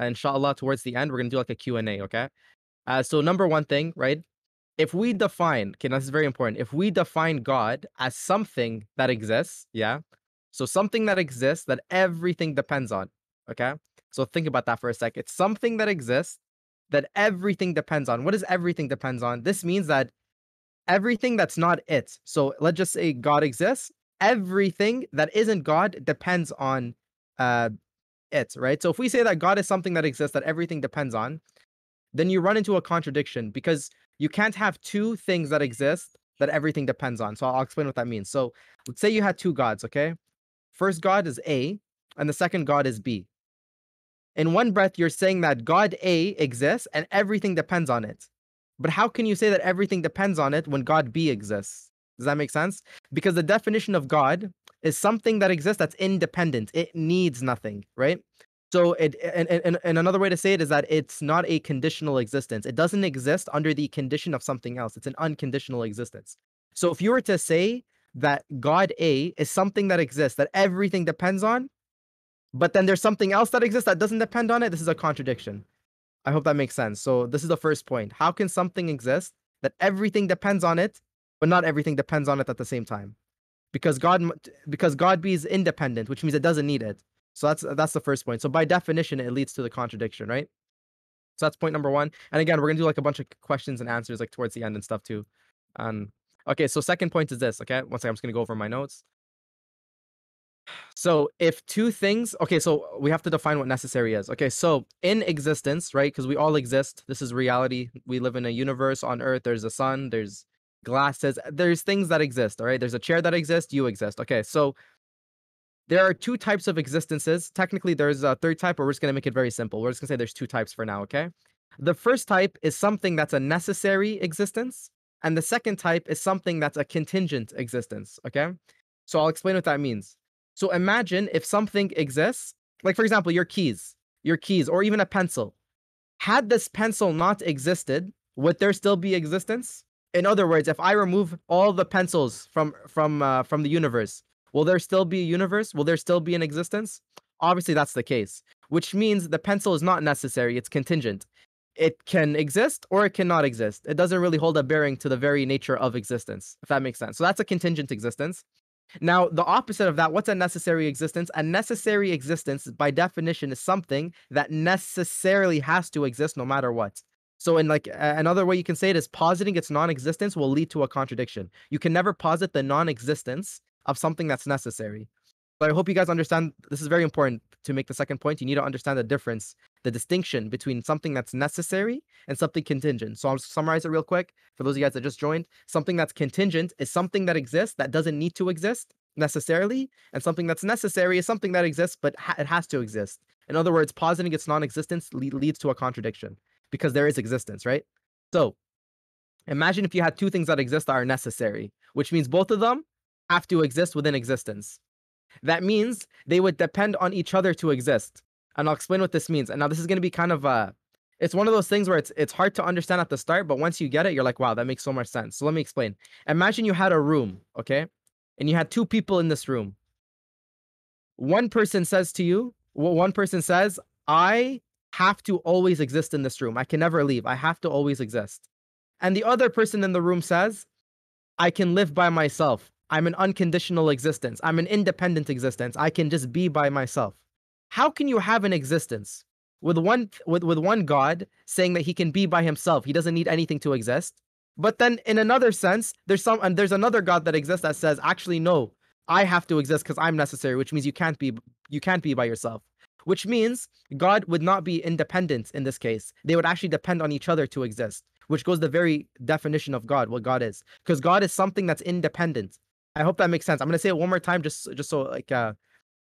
Uh, inshallah, towards the end, we're gonna do like a Q&A, okay? Uh, so number one thing, right? If we define, okay, this is very important. If we define God as something that exists, yeah. So something that exists that everything depends on, okay? So think about that for a sec. It's something that exists that everything depends on. What does everything depends on? This means that everything that's not it. So let's just say God exists. Everything that isn't God depends on uh it, right? So if we say that God is something that exists that everything depends on, then you run into a contradiction because you can't have two things that exist that everything depends on. So I'll explain what that means. So let's say you had two gods, okay? First God is A, and the second God is B. In one breath, you're saying that God A exists and everything depends on it. But how can you say that everything depends on it when God B exists? Does that make sense? Because the definition of God is something that exists that's independent. It needs nothing, right? So it and, and, and another way to say it is that it's not a conditional existence. It doesn't exist under the condition of something else. It's an unconditional existence. So if you were to say that God A is something that exists that everything depends on, but then there's something else that exists that doesn't depend on it, this is a contradiction. I hope that makes sense. So this is the first point. How can something exist that everything depends on it, but not everything depends on it at the same time? Because God because God B is independent, which means it doesn't need it. So that's that's the first point. So by definition, it leads to the contradiction, right? So that's point number one. And again, we're gonna do like a bunch of questions and answers like towards the end and stuff too. Um, okay. So second point is this. Okay, second. I'm just gonna go over my notes. So if two things, okay, so we have to define what necessary is. Okay, so in existence, right? Because we all exist. This is reality. We live in a universe on Earth. There's a sun. There's glasses. There's things that exist. All right. There's a chair that exists. You exist. Okay. So there are two types of existences. Technically, there's a third type, but we're just going to make it very simple. We're just going to say there's two types for now, okay? The first type is something that's a necessary existence, and the second type is something that's a contingent existence, okay? So I'll explain what that means. So imagine if something exists, like for example, your keys, your keys, or even a pencil. Had this pencil not existed, would there still be existence? In other words, if I remove all the pencils from from uh, from the universe, Will there still be a universe? Will there still be an existence? Obviously, that's the case, which means the pencil is not necessary, it's contingent. It can exist or it cannot exist. It doesn't really hold a bearing to the very nature of existence, if that makes sense. So that's a contingent existence. Now, the opposite of that, what's a necessary existence? A necessary existence, by definition, is something that necessarily has to exist no matter what. So, in like another way you can say it is positing its non-existence will lead to a contradiction. You can never posit the non-existence of something that's necessary. But I hope you guys understand this is very important to make the second point. You need to understand the difference, the distinction between something that's necessary and something contingent. So I'll summarize it real quick for those of you guys that just joined. Something that's contingent is something that exists that doesn't need to exist necessarily, and something that's necessary is something that exists but ha- it has to exist. In other words, positing its non-existence le- leads to a contradiction because there is existence, right? So imagine if you had two things that exist that are necessary, which means both of them have to exist within existence. That means they would depend on each other to exist. And I'll explain what this means. And now this is going to be kind of uh it's one of those things where it's it's hard to understand at the start, but once you get it, you're like, wow, that makes so much sense. So let me explain. Imagine you had a room, okay? And you had two people in this room. One person says to you, well, one person says, I have to always exist in this room. I can never leave. I have to always exist. And the other person in the room says, I can live by myself. I'm an unconditional existence. I'm an independent existence. I can just be by myself. How can you have an existence with one with, with one God saying that he can be by himself? He doesn't need anything to exist. But then in another sense, there's some and there's another God that exists that says, actually, no, I have to exist because I'm necessary, which means you can't be you can't be by yourself. Which means God would not be independent in this case. They would actually depend on each other to exist, which goes the very definition of God, what God is. Because God is something that's independent. I hope that makes sense. I'm gonna say it one more time, just just so like uh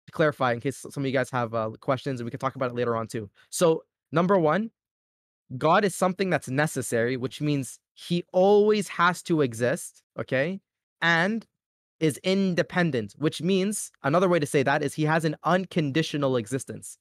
to clarify, in case some of you guys have uh, questions, and we can talk about it later on too. So number one, God is something that's necessary, which means He always has to exist. Okay, and is independent, which means another way to say that is He has an unconditional existence.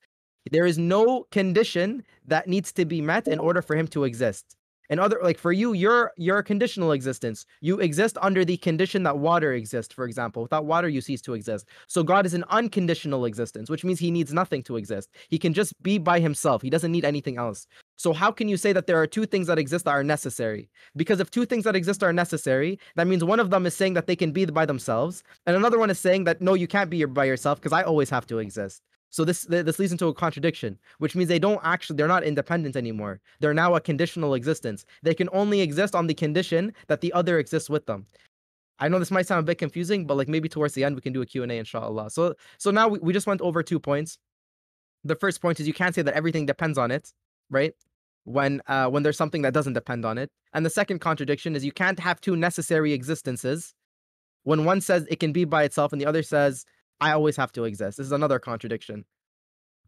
There is no condition that needs to be met in order for Him to exist. And other like for you, you're you're a conditional existence. You exist under the condition that water exists, for example. Without water, you cease to exist. So God is an unconditional existence, which means he needs nothing to exist. He can just be by himself. He doesn't need anything else. So how can you say that there are two things that exist that are necessary? Because if two things that exist are necessary, that means one of them is saying that they can be by themselves, and another one is saying that no, you can't be by yourself because I always have to exist. So this this leads into a contradiction, which means they don't actually they're not independent anymore. They're now a conditional existence. They can only exist on the condition that the other exists with them. I know this might sound a bit confusing, but like maybe towards the end we can do a Q&A inshallah. So so now we, we just went over two points. The first point is you can't say that everything depends on it, right? When uh when there's something that doesn't depend on it. And the second contradiction is you can't have two necessary existences when one says it can be by itself and the other says I always have to exist. This is another contradiction.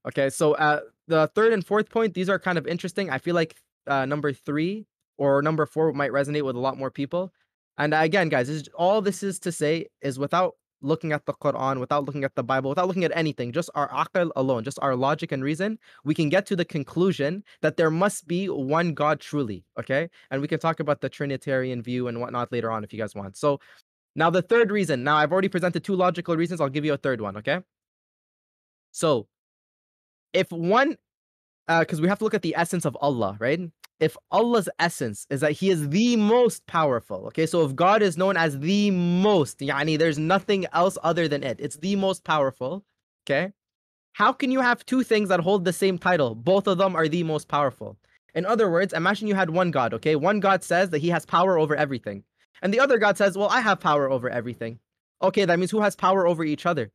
Okay, so uh, the third and fourth point, these are kind of interesting. I feel like uh, number three or number four might resonate with a lot more people. And again, guys, this is, all this is to say is without looking at the Quran, without looking at the Bible, without looking at anything, just our aql alone, just our logic and reason, we can get to the conclusion that there must be one God truly. Okay, and we can talk about the Trinitarian view and whatnot later on if you guys want. So now, the third reason. Now, I've already presented two logical reasons. I'll give you a third one. Okay. So, if one, because uh, we have to look at the essence of Allah, right? If Allah's essence is that He is the most powerful, okay. So if God is known as the most, yani there's nothing else other than it. It's the most powerful, okay. How can you have two things that hold the same title? Both of them are the most powerful. In other words, imagine you had one God, okay? One God says that he has power over everything. And the other God says, Well, I have power over everything. Okay, that means who has power over each other?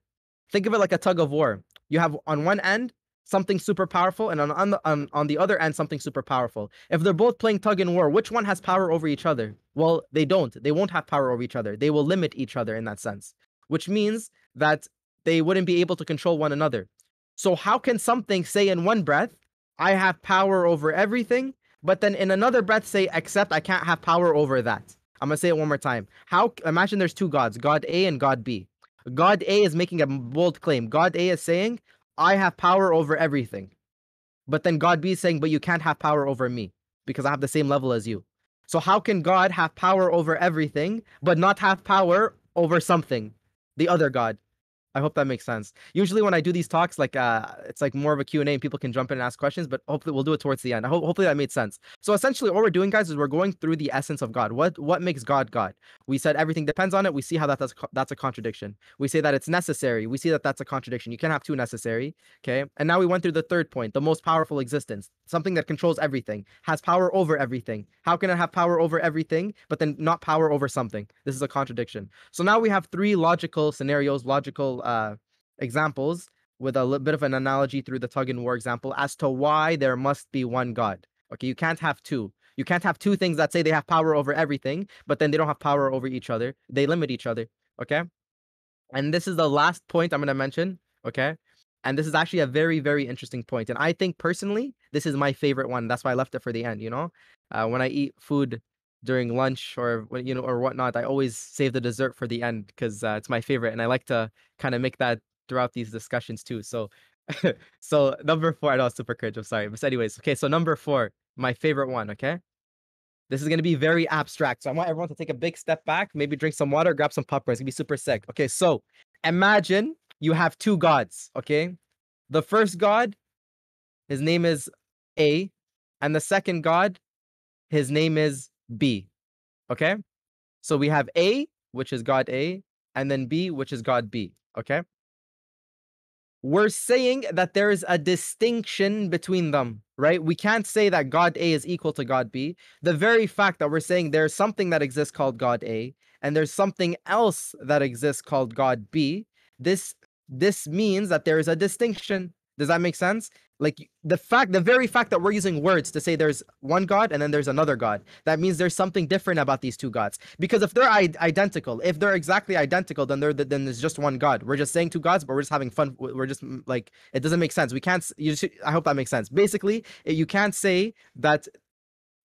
Think of it like a tug of war. You have on one end something super powerful, and on, on, the, on, on the other end something super powerful. If they're both playing tug and war, which one has power over each other? Well, they don't. They won't have power over each other. They will limit each other in that sense, which means that they wouldn't be able to control one another. So, how can something say in one breath, I have power over everything, but then in another breath say, except I can't have power over that? I'm gonna say it one more time. How imagine there's two gods, God A and God B. God A is making a bold claim. God A is saying, I have power over everything. But then God be saying, but you can't have power over me because I have the same level as you. So how can God have power over everything but not have power over something, the other God? I hope that makes sense. Usually when I do these talks, like uh, it's like more of a Q&A and people can jump in and ask questions, but hopefully we'll do it towards the end. I hope hopefully that made sense. So essentially what we're doing guys is we're going through the essence of God. What what makes God God? We said everything depends on it. We see how that, that's that's a contradiction. We say that it's necessary. We see that that's a contradiction. You can't have two necessary, okay? And now we went through the third point, the most powerful existence, something that controls everything, has power over everything. How can it have power over everything but then not power over something? This is a contradiction. So now we have three logical scenarios, logical uh, examples with a little bit of an analogy through the tug and war example as to why there must be one God. Okay, you can't have two. You can't have two things that say they have power over everything, but then they don't have power over each other. They limit each other. Okay. And this is the last point I'm going to mention. Okay. And this is actually a very, very interesting point. And I think personally, this is my favorite one. That's why I left it for the end. You know, uh, when I eat food during lunch or you know or whatnot, I always save the dessert for the end because uh, it's my favorite, and I like to kind of make that throughout these discussions too. So, so number four, I know super cringe. I'm sorry, but anyways, okay. So number four, my favorite one. Okay, this is gonna be very abstract. So I want everyone to take a big step back, maybe drink some water, grab some popcorn. It's gonna be super sick. Okay, so imagine you have two gods. Okay, the first god, his name is A, and the second god, his name is B. Okay, so we have A, which is God A, and then B, which is God B. Okay we're saying that there is a distinction between them, right? We can't say that God A is equal to God B. The very fact that we're saying there's something that exists called God A and there's something else that exists called God B, this this means that there is a distinction. Does that make sense? Like the fact, the very fact that we're using words to say there's one God and then there's another God, that means there's something different about these two gods. Because if they're I- identical, if they're exactly identical, then they're then there's just one God. We're just saying two gods, but we're just having fun. We're just mm, like it doesn't make sense. We can't. You should, I hope that makes sense. Basically, eh, you can't say that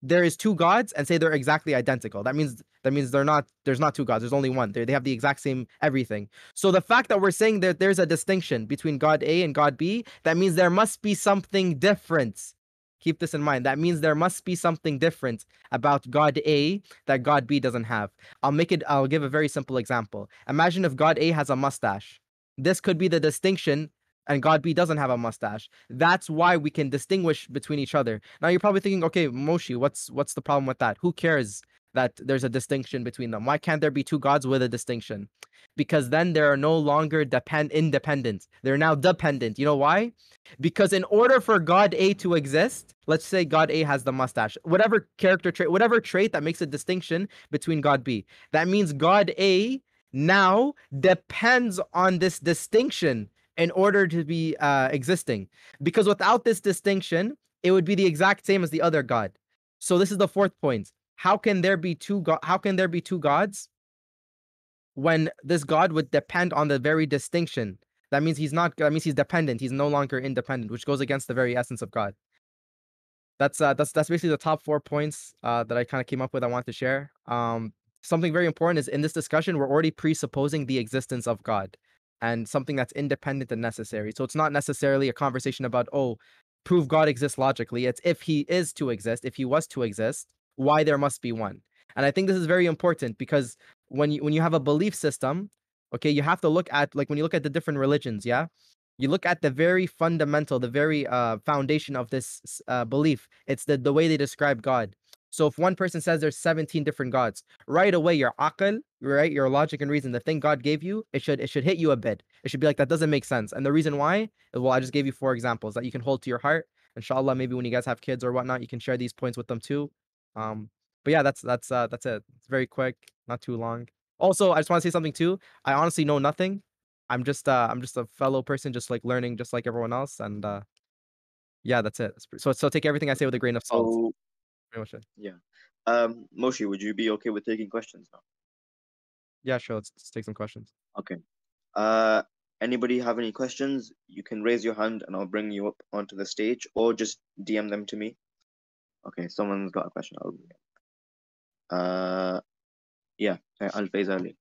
there is two gods and say they're exactly identical. That means that means they're not there's not two gods. There's only one. They they have the exact same everything. So the fact that we're saying that there's a distinction between God A and God B, that means there must be something different Keep this in mind. That means there must be something different about God A that God B doesn't have. I'll make it, I'll give a very simple example. Imagine if God A has a mustache. This could be the distinction and God B doesn't have a mustache. That's why we can distinguish between each other. Now you're probably thinking, okay, Moshi, what's what's the problem with that? Who cares that there's a distinction between them? Why can't there be two gods with a distinction? Because then they are no longer depend independent. They're now dependent. You know why? Because in order for God A to exist, let's say God A has the mustache, whatever character trait, whatever trait that makes a distinction between God B, that means God A now depends on this distinction in order to be uh, existing. Because without this distinction, it would be the exact same as the other God. So this is the fourth point. How can there be two go- how can there be two gods when this God would depend on the very distinction? That means he's not that means he's dependent. He's no longer independent, which goes against the very essence of God. That's uh that's that's basically the top four points uh that I kind of came up with I want to share. Um something very important is in this discussion we're already presupposing the existence of God and something that's independent and necessary. So it's not necessarily a conversation about, oh, prove God exists logically. It's if he is to exist, if he was to exist, why there must be one. And I think this is very important because when you when you have a belief system, okay, you have to look at like when you look at the different religions, yeah, you look at the very fundamental, the very uh, foundation of this uh, belief. It's the the way they describe God. So if one person says there's 17 different gods, right away your akal, right, your logic and reason, the thing God gave you, it should it should hit you a bit. It should be like that doesn't make sense. And the reason why, well, I just gave you four examples that you can hold to your heart. Inshallah, maybe when you guys have kids or whatnot, you can share these points with them too. Um, but yeah, that's that's uh that's it. It's very quick, not too long. Also, I just want to say something too. I honestly know nothing. I'm just uh I'm just a fellow person, just like learning, just like everyone else. And uh yeah, that's it. So so take everything I say with a grain of salt. So Pretty much it. yeah. Um Moshi, would you be okay with taking questions now? Yeah, sure. Let's, let's take some questions. Okay. Uh anybody have any questions? You can raise your hand and I'll bring you up onto the stage or just DM them to me. Okay, someone's got a question. I'll bring it. Uh yeah, Al Faiz Ali.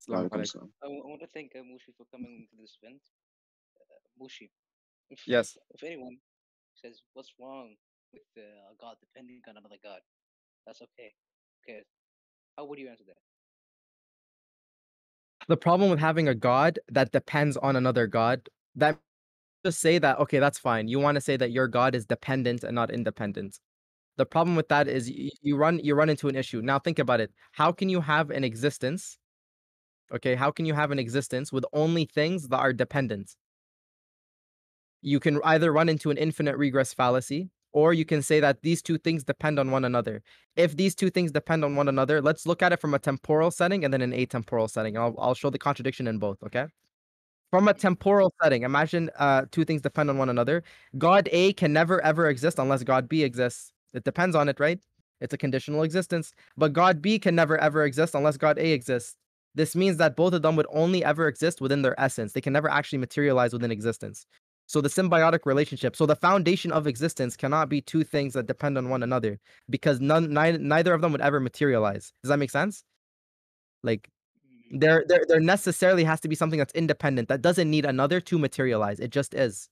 Assalamu Walaikum alaikum. salam. I, w- I want to thank uh, Moshi for coming to this event. Uh, Moshi, if, Yes. if anyone says what's wrong with uh, a god depending on another god, that's okay. Okay, how would you answer that? the problem with having a god that depends on another god that just say that okay that's fine you want to say that your god is dependent and not independent. The problem with that is you, run you run into an issue. Now think about it. How can you have an existence okay how can you have an existence with only things that are dependent? You can either run into an infinite regress fallacy or you can say that these two things depend on one another. If these two things depend on one another let's look at it from a temporal setting and then an atemporal setting i'll, I'll show the contradiction in both okay from a temporal setting imagine uh two things depend on one another. God a can never ever exist unless god b exists. It depends on it right? It's a conditional existence. But god b can never ever exist unless god a exists. This means that both of them would only ever exist within their essence. They can never actually materialize within existence. So the symbiotic relationship so the foundation of existence cannot be two things that depend on one another because none neither, neither of them would ever materialize. Does that make sense? Like there, there there necessarily has to be something that's independent that doesn't need another to materialize. It just is.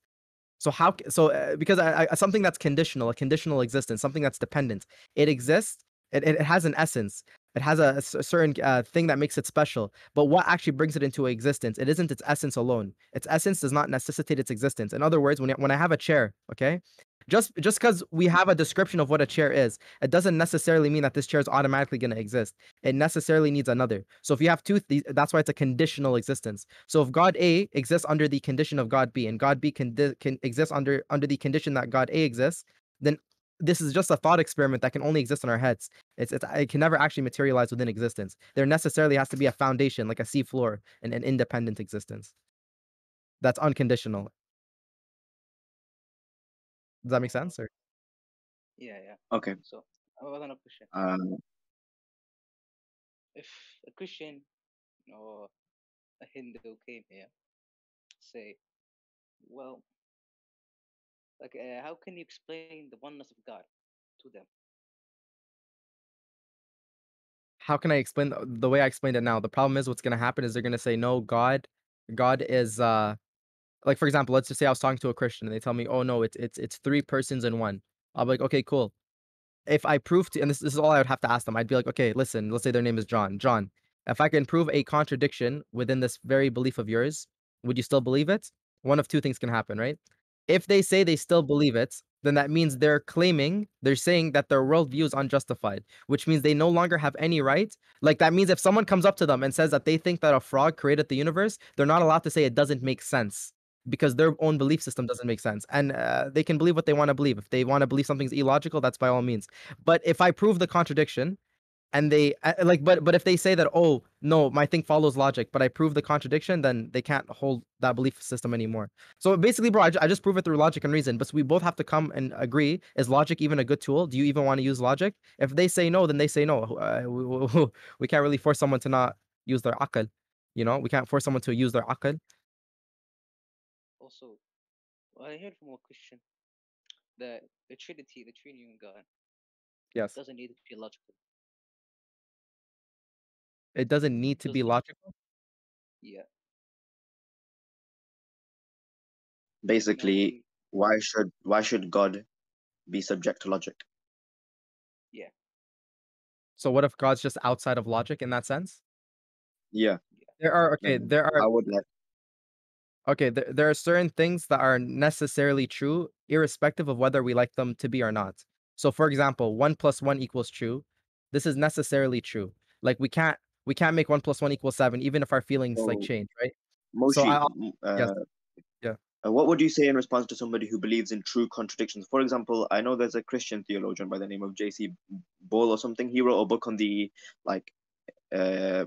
So how so uh, because I, I, something that's conditional a conditional existence something that's dependent it exists it, it has an essence. It has a, a certain uh, thing that makes it special but what actually brings it into existence it isn't its essence alone. Its essence does not necessitate its existence. In other words when, when i have a chair okay just just because we have a description of what a chair is it doesn't necessarily mean that this chair is automatically going to exist it necessarily needs another. So if you have two, these, that's why it's a conditional existence. So if God A exists under the condition of God B, and God B can di- can exist under under the condition that God A exists, then this is just a thought experiment that can only exist in our heads. It's, it's it can never actually materialize within existence. There necessarily has to be a foundation, like a sea floor, and an independent existence. That's unconditional. Does that make sense? Or Yeah, yeah. Okay. So I have another question. Um If a Christian or a Hindu came here, say, well, like, uh, how can you explain the oneness of God to them? how can I explain the, the way I explained it now? The problem is what's going to happen is they're going to say no, God, God is uh like for example, let's just say I was talking to a Christian and they tell me, "Oh no, it's it's it's three persons in one." I'll be like, "Okay, cool." If I prove to, and this, this is all I would have to ask them, I'd be like, "Okay, listen, let's say their name is John. John, if I can prove a contradiction within this very belief of yours, would you still believe it?" One of two things can happen, right? If they say they still believe it, then that means they're claiming, they're saying that their worldview is unjustified, which means they no longer have any right. Like that means if someone comes up to them and says that they think that a frog created the universe, they're not allowed to say it doesn't make sense because their own belief system doesn't make sense. And uh, they can believe what they want to believe. If they want to believe something's illogical, that's by all means. But if I prove the contradiction, and they uh, like but but if they say that oh no my thing follows logic but i prove the contradiction then they can't hold that belief system anymore so basically bro I, I just prove it through logic and reason but we both have to come and agree is logic even a good tool do you even want to use logic if they say no then they say no uh, we, we, we can't really force someone to not use their akal you know we can't force someone to use their akal Also, I heard from a Christian that the Trinity, the Trinity God, yes doesn't need to be logical. it doesn't need to be Doesn't- logical Yeah. Basically, why should why should God be subject to logic? Yeah. So what if god's just outside of logic in that sense Yeah, there are okay there are I would like. Okay, there, there are certain things that are necessarily true, irrespective of whether we like them to be or not. So, for example, one plus one equals true. This is necessarily true. Like we can't we can't make one plus one equal seven, even if our feelings like change, right? Moshi, I- m- uh, yes. Yeah. uh, what would you say in response to somebody who believes in true contradictions? For example, I know there's a Christian theologian by the name of J.C. Beall or something. He wrote a book on the like uh,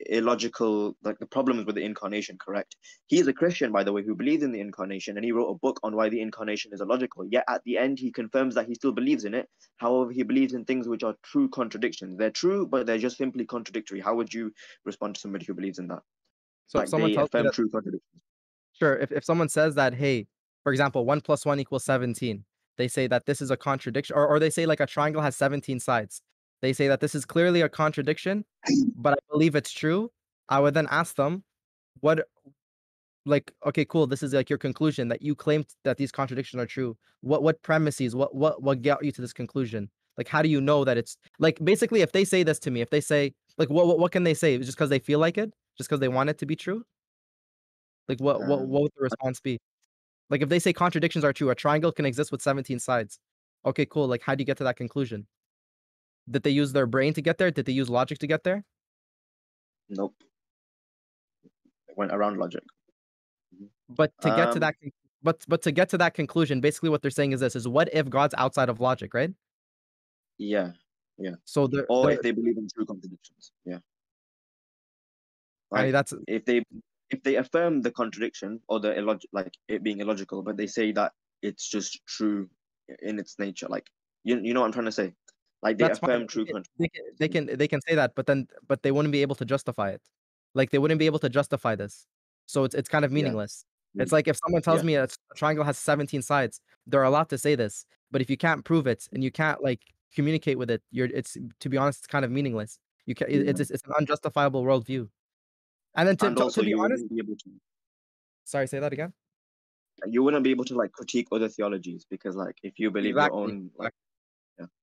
illogical, like the problems with the incarnation. Correct. He is a Christian, by the way, who believes in the incarnation, and he wrote a book on why the incarnation is illogical. Yet at the end, he confirms that he still believes in it. However, he believes in things which are true contradictions. They're true, but they're just simply contradictory. How would you respond to somebody who believes in that? So like if someone tells that, true contradictions. sure, if, if someone says that, hey, for example, one plus one equals 17, they say that this is a contradiction, or, or they say like a triangle has 17 sides. They say that this is clearly a contradiction, but I believe it's true. I would then ask them, what, like, okay, cool, this is like your conclusion that you claimed that these contradictions are true. What what premises, what what what got you to this conclusion? Like, how do you know that it's like basically if they say this to me, if they say like what what, what can they say? Just because they feel like it, just because they want it to be true? Like what what Um, what would the response be? Like if they say contradictions are true, a triangle can exist with 17 sides. Okay, cool. Like how do you get to that conclusion? Did they use their brain to get there? Did they use logic to get there? Nope. It went around logic. But to get to Um, that but but to get to that conclusion, basically what they're saying is this is what if God's outside of logic, right? Yeah. Yeah. So they're, Or they're- if they believe in true contradictions. Yeah. I mean, that's if they if they affirm the contradiction or the illog like it being illogical, but they say that it's just true in its nature. Like you you know what I'm trying to say? Like they That's fine. affirm true They- contradiction. they can, they can they can say that, but then but they wouldn't be able to justify it. Like they wouldn't be able to justify this. So it's it's kind of Yeah. meaningless. It's Mm. like if someone tells Yeah. me a triangle has 17 sides, they're allowed to say this. But if you can't prove it and you can't like communicate with it, you're it's to be honest, it's kind of meaningless. You can Yeah. it's it's an unjustifiable worldview. And then to, And to, also to be honest, be to sorry, say that again. you wouldn't be able to like critique other theologies because like if you believe Exactly, your own like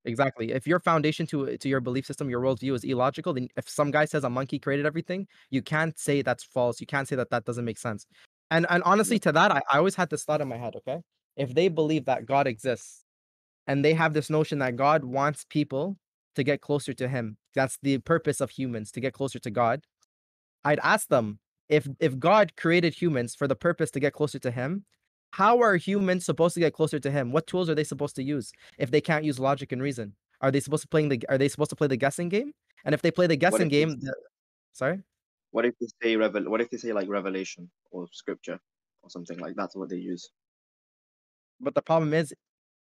Exactly. If your foundation to uh, to your belief system, your worldview is illogical, then if some guy says a monkey created everything, you can't say that's false. You can't say that that doesn't make sense. And and honestly, to that, I, I always had this thought in my head. Okay, if they believe that God exists, and they have this notion that God wants people to get closer to Him, that's the purpose of humans to get closer to God. I'd ask them if if God created humans for the purpose to get closer to Him, how are humans supposed to get closer to Him? What tools are they supposed to use? if they can't use logic and reason? Are they supposed to playing the are they supposed to play the guessing game? And if they play the guessing game, the, sorry? what if they say revel what if they say like revelation or scripture or something like that's what they use. But the problem is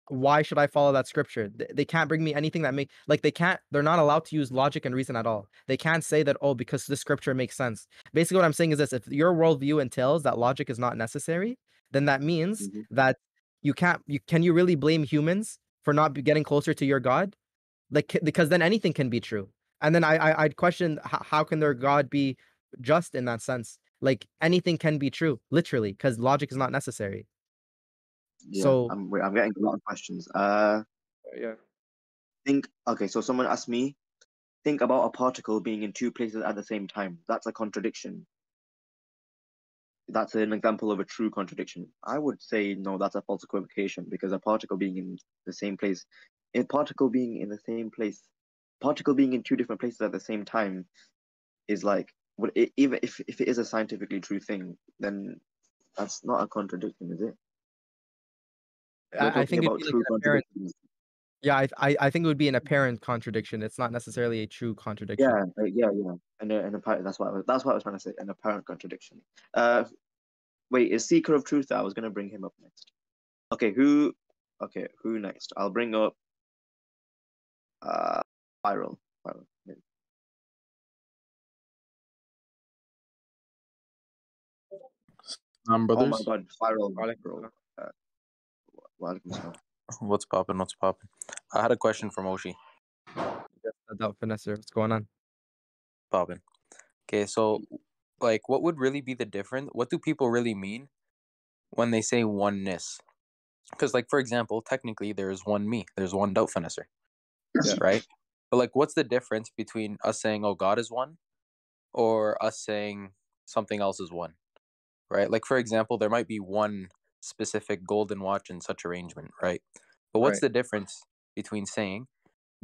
why should I follow that scripture? They can't bring me anything that make like they can't they're not allowed to use logic and reason at all. They can't say that oh because this scripture makes sense. Basically what I'm saying is this if your worldview entails that logic is not necessary, then that means Mhm. that you can't you can you really blame humans for not getting closer to your God? Like because then anything can be true. And then I, I I'd question how, how can their God be just in that sense? like anything can be true, literally, because logic is not necessary. Yeah, So I'm I'm getting a lot of questions. Uh, yeah. think okay. So someone asked me, think about a particle being in two places at the same time. That's a contradiction. That's an example of a true contradiction. I would say no, that's a false equivocation because a particle being in the same place, a particle being in the same place, particle being in two different places at the same time, is like would it, even if if it is a scientifically true thing, then that's not a contradiction, is it? We're I, I think about be like true contradictions. Yeah, I, I I think it would be an apparent contradiction. It's not necessarily a true contradiction. Yeah, uh, yeah, yeah. And uh, an apparent that's what I was, that's what I was trying to say. An apparent contradiction. Uh, wait, is Seeker of Truth? I was gonna bring him up next. Okay, who? Okay, who next? I'll bring up. Uh, Viral. Viral. yeah. Um, Oh my God, Viral, Walaikum bro. salam. Uh, walaikum salam. What's popping? What's popping? I had a question for Moshi. Yes, Adult Finesser, what's going on? Popping. Okay, so like, what would really be the difference? What do people really mean when they say oneness? Because, like, for example, technically there is one me. There's one doubt finesser, Yeah. right? But like, what's the difference between us saying, "Oh, God is one," or us saying something else is one? Right? Like, for example, there might be one specific golden watch in such arrangement, right? But what's Right. the difference between saying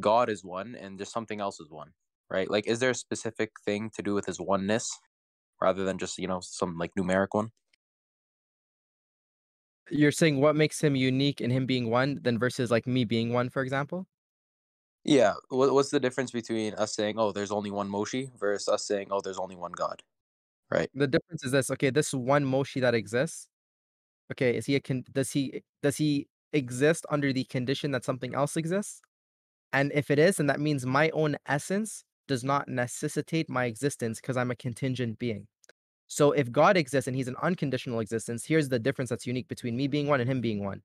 God is one and just something else is one, right? Like, is there a specific thing to do with his oneness rather than just, you know, some like numeric one? You're saying what makes him unique in him being one, then versus like me being one, for example? Yeah. What, what's the difference between us saying, oh, there's only one Moshi versus us saying, oh, there's only one God, right? The difference is this. Okay, this one Moshi that exists. Okay, is he a con- does he does he exist under the condition that something else exists? And if it is, then that means my own essence does not necessitate my existence because I'm a contingent being. So if God exists and he's an unconditional existence, here's the difference that's unique between me being one and him being one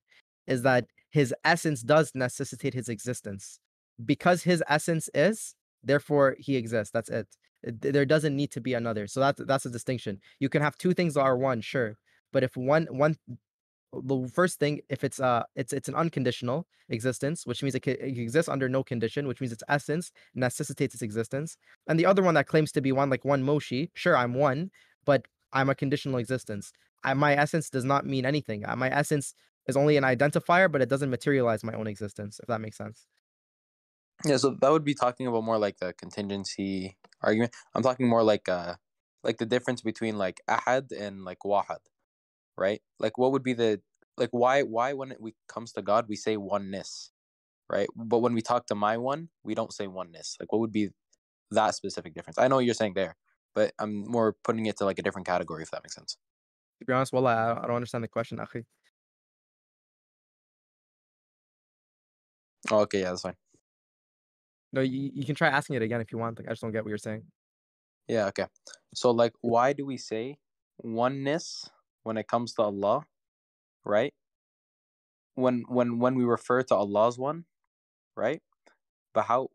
is that his essence does necessitate his existence. Because his essence is, therefore he exists. That's it. There doesn't need to be another. So that's that's a distinction. You can have two things that are one, sure. But if one one the first thing, if it's uh it's it's an unconditional existence, which means it, ca- it exists under no condition, which means its essence necessitates its existence. And the other one that claims to be one, like one Moshi, sure, I'm one, but I'm a conditional existence. I, my essence does not mean anything. Uh, My essence is only an identifier, but it doesn't materialize my own existence, if that makes sense. Yeah, so that would be talking about more like the contingency argument. I'm talking more like uh like the difference between like ahad and like wahad, right? Like what would be the like why why when it we comes to God we say oneness, right? But when we talk to my one, we don't say oneness. Like what would be that specific difference? I know what you're saying there, but I'm more putting it to like a different category if that makes sense. To be honest, well, I, I don't understand the question, Akhi. Oh, okay, yeah, that's fine. No, you, you can try asking it again if you want. Like, I just don't get what you're saying. Yeah, okay. So like why do we say oneness when it comes to Allah, right? When when when we refer to Allah's one, right? But how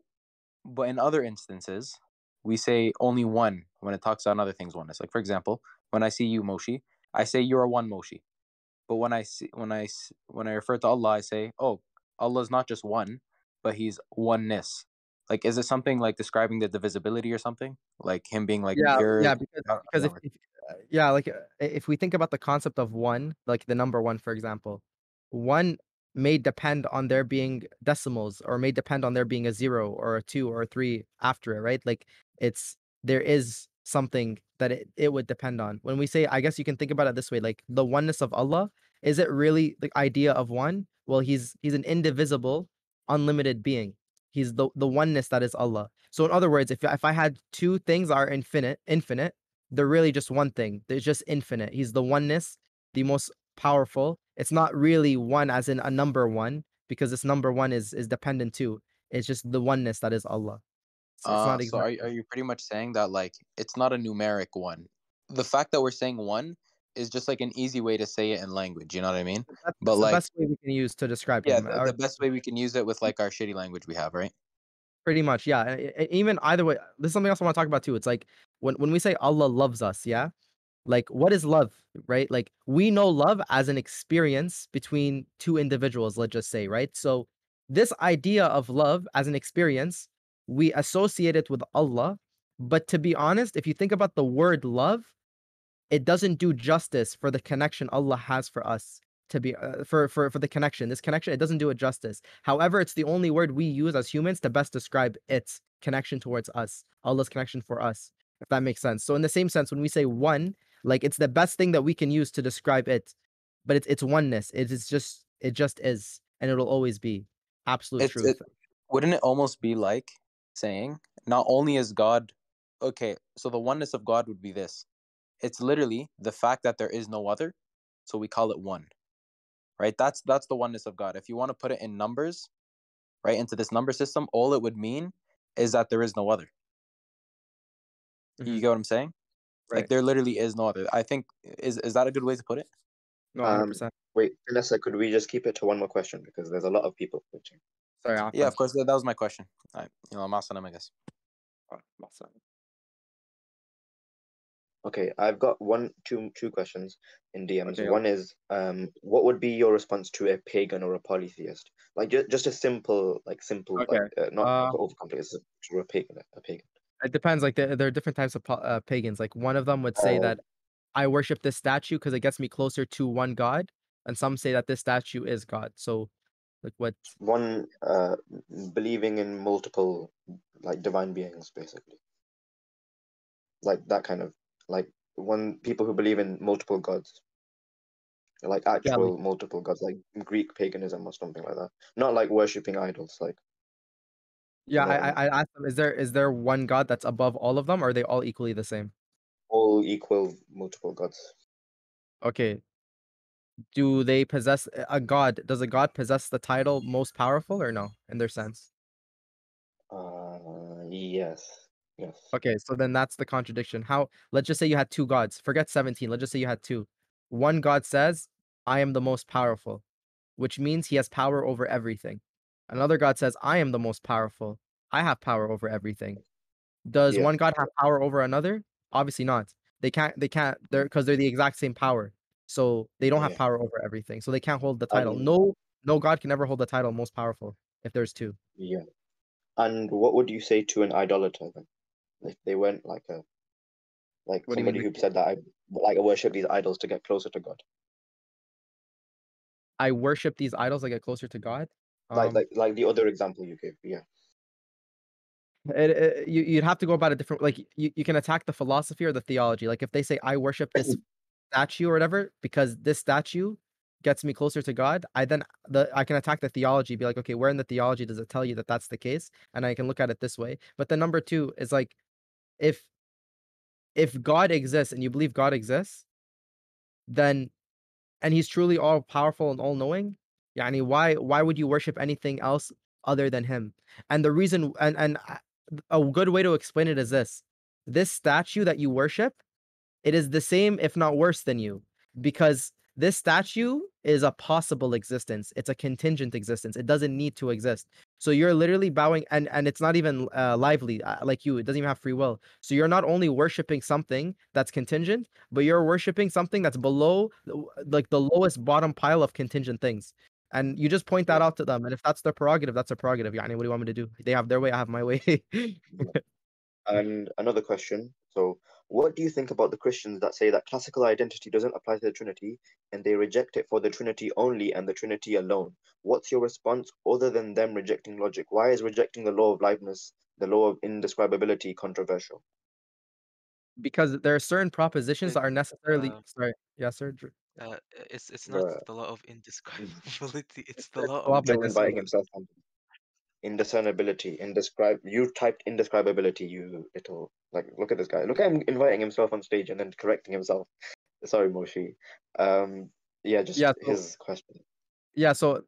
but in other instances, we say only one when it talks on other things oneness. Like for example, when I see you Moshi, I say you're a one Moshi. But when I see when I when I refer to Allah, I say, "Oh, Allah is not just one, but he's oneness." Like is it something like describing the divisibility or something? Like him being like yeah, pure yeah, because because if, if yeah, like uh, if we think about the concept of one, like the number one, for example, one may depend on there being decimals, or may depend on there being a zero or a two or a three after it, right? Like it's there is something that it, it would depend on. When we say, I guess you can think about it this way, like the oneness of Allah, is it really the idea of one? Well, he's he's an indivisible, unlimited being. He's the the oneness that is Allah. So in other words, if if I had two things are infinite, infinite, they're really just one thing. They're just infinite. He's the oneness, the most powerful. It's not really one as in a number one, because this number one is is dependent too. It's just the oneness that is Allah. It's, it's Uh, not so are, exactly. are you pretty much saying that like it's not a numeric one? The fact that we're saying one is just like an easy way to say it in language. You know what I mean? That's, But that's the best way we can use to describe yeah, him. the, or the best way we can use it with like our shitty language we have, right? Pretty much, yeah. and e- e- Even either way, this is something else I want to talk about too. It's like when when we say Allah loves us, yeah. like what is love right like we know love as an experience between two individuals let's just say right so this idea of love as an experience we associate it with allah but to be honest if you think about the word love it doesn't do justice for the connection allah has for us to be uh, for for for the connection. This connection it doesn't do it justice. However it's the only word we use as humans to best describe its connection towards us allah's connection for us if that makes sense. So in the same sense when we say one like it's the best thing that we can use to describe it but it's it's oneness. It is just it just is and it'll always be. Absolute It's, truth. it, wouldn't it almost be like saying not only is God okay, so the oneness of God would be this. It's literally the fact that there is no other, so we call it one right? That's that's the oneness of god. If you want to put it in numbers right into this number system all it would mean is that there is no other. Mm-hmm. you get what i'm saying? Right. like there literally is no other. I think is is that a good way to put it? No Um, wait vanessa could we just keep it to one more question? Because there's a lot of people watching sorry yeah question. of course that, was my question. Right, you know masanam i guess. All right. Okay, I've got one, two, two questions in DMs. Okay, One is, um, what would be your response to a pagan or a polytheist? Like ju- just a simple, like simple, Okay, like uh, not uh, overcomplicated. To a pagan, a pagan. it depends like there, there are different types of uh, pagans like one of them would say Uh, that i worship this statue because it gets me closer to one god and some say that this statue is god so like what one, uh, believing in multiple, like divine beings, basically. Like that kind of, like one people who believe in multiple gods, like yeah actual multiple gods, like Greek paganism or something like that. Not like worshipping idols, like. Yeah you know I, I I i asked them is there is there one god that's above all of them or are they all equally the same? All equal multiple gods. okay. Do they possess a god does a god possess the title most powerful or no in their sense? Uh, yes, yes. Okay, so then that's the contradiction. How, let's just say you had two gods. Forget 17. Let's just say you had two. One god says, I am the most powerful, which means he has power over everything. Another god says, I am the most powerful. I have power over everything. Does Yeah, one god have power over another? Obviously not. They can't, they can't, they're because they're the exact same power. So they don't have yeah. power over everything. So they can't hold the title. No, no god can ever hold the title most powerful if there's two. yeah. And what would you say to an idolater then? If they weren't like a like What do you mean? somebody who said that I like I worship these idols to get closer to God. I worship these idols, I get closer to God. Like Um, like like the other example you gave. Yeah. it, it, you, you'd have to go about it different like you, you can attack the philosophy or the theology like if they say i worship this statue or whatever because this statue gets me closer to god i then the i can attack the theology be like okay where in the theology does it tell you that that's the case and i can look at it this way but then number two is like if if god exists and you believe god exists then and he's truly all powerful and all knowing yani why why would you worship anything else other than him? And the reason and and uh, a good way to explain it is this this statue that you worship it is the same if not worse than you because this statue is a possible existence. It's a contingent existence. It doesn't need to exist. So you're literally bowing and and it's not even uh, lively uh, like you it doesn't even have free will. So you're not only worshiping something that's contingent but you're worshiping something that's below like the lowest bottom pile of contingent things. And you just point that out to them and if that's their prerogative that's their prerogative. Yani, what do you want me to do? They have their way i have my way. And another question. So what do you think about the Christians that say that classical identity doesn't apply to the Trinity and they reject it for the Trinity only and the Trinity alone? What's your response other than them rejecting logic? Why is rejecting the law of Leibniz, the law of indescribability controversial? because there are certain propositions that are necessarily uh, sorry yes sir uh, it's it's not Bruh. the law of indescribability. It's the law of by Still this inviting himself on indiscernibility, indescribe you typed indescribability, you little like look at this guy. Look at him inviting himself on stage and then correcting himself. Sorry, Moshi. Um yeah, just yeah so his question. yeah so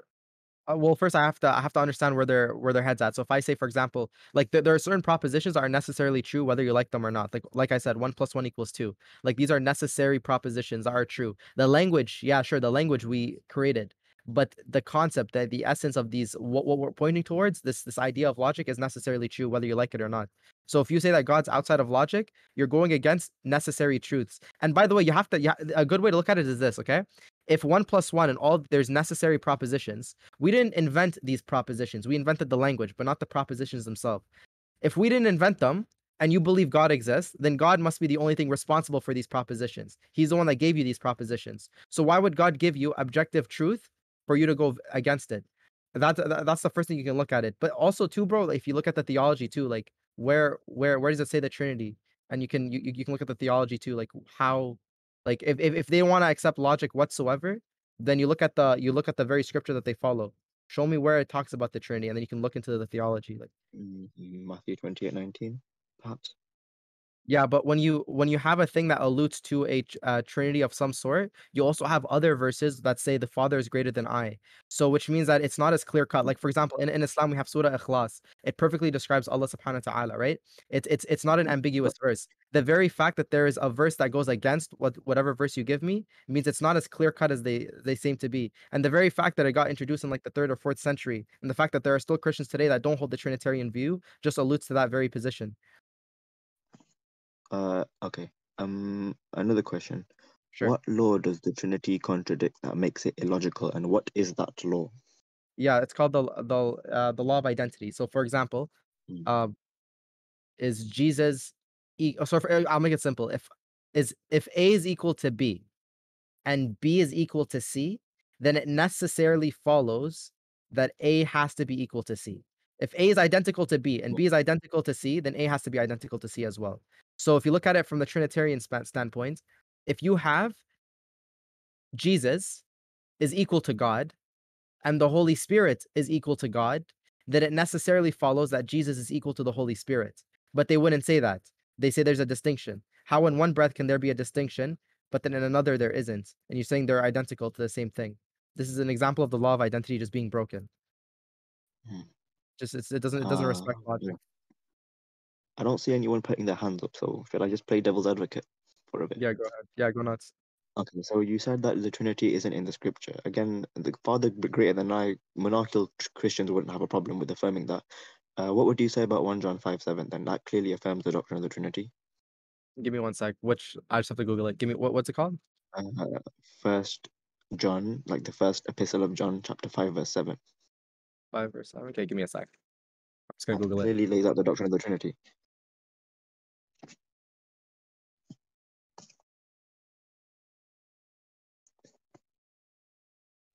uh, well first i have to i have to understand where their where their heads at so if i say for example like there, there are certain propositions that are necessarily true whether you like them or not like like i said one plus one equals two like these are necessary propositions that are true the language yeah sure the language we created but the concept that the essence of these what, what we're pointing towards this this idea of logic is necessarily true whether you like it or not. So if you say that god's outside of logic you're going against necessary truths. And by the way you have to yeah, a good way to look at it is this okay? If one plus one and all there's necessary propositions we didn't invent these propositions. We invented the language but not the propositions themselves. If we didn't invent them and you believe God exists, then God must be the only thing responsible for these propositions. He's the one that gave you these propositions. So why would God give you objective truth for you to go against it? That's that's the first thing you can look at it. But also too, bro, if you look at the theology too, like where where where does it say the Trinity? And you can you, you can look at the theology too, like how like if if, if they want to accept logic whatsoever, then you look at the you look at the very scripture that they follow. Show me where it talks about the Trinity, and then you can look into the theology. Like Mm, Matthew 28 19, perhaps. Yeah, but when you when you have a thing that alludes to a uh, trinity of some sort, you also have other verses that say the Father is greater than I. So which means that it's not as clear cut. Like for example, in, in Islam we have Surah Ikhlas. It perfectly describes Allah Subhanahu wa Taala, right? It's it's it's not an ambiguous verse. The very fact that there is a verse that goes against what whatever verse you give me means it's not as clear cut as they they seem to be. And the very fact that it got introduced in like the third or fourth century, and the fact that there are still Christians today that don't hold the Trinitarian view, just alludes to that very position. Uh, okay. Um, another question. Sure. What law does the Trinity contradict that makes it illogical, and what is that law? Yeah, it's called the the uh, the law of identity. So, for example, Mm. um, is Jesus? E- oh, so, for, I'll make it simple. If is if A is equal to B, and B is equal to C, then it necessarily follows that A has to be equal to C. If A is identical to B and B is identical to C, then A has to be identical to C as well. So, if you look at it from the Trinitarian standpoint, if you have Jesus is equal to God, and the Holy Spirit is equal to God, then it necessarily follows that Jesus is equal to the Holy Spirit. But they wouldn't say that. They say there's a distinction. How in one breath can there be a distinction, but then in another there isn't? And you're saying they're identical to the same thing. This is an example of the law of identity just being broken. Hmm. Just it doesn't it doesn't respect Uh, logic. I don't see anyone putting their hands up, so should I just play devil's advocate for a bit? Yeah, go ahead. Yeah, go nuts. Okay, so you said that the Trinity isn't in the scripture. Again, the Father greater than I, monarchical Christians wouldn't have a problem with affirming that. Uh, what would you say about 1 John 5 7 then? That clearly affirms the doctrine of the Trinity. Give me one sec. Which I just have to Google it. Give me what what's it called? Uh, first John, like the first epistle of John, chapter 5, verse 7. Five or seven. Okay, give me a sec. I'm just gonna That Google it. clearly lays out the doctrine of the Trinity.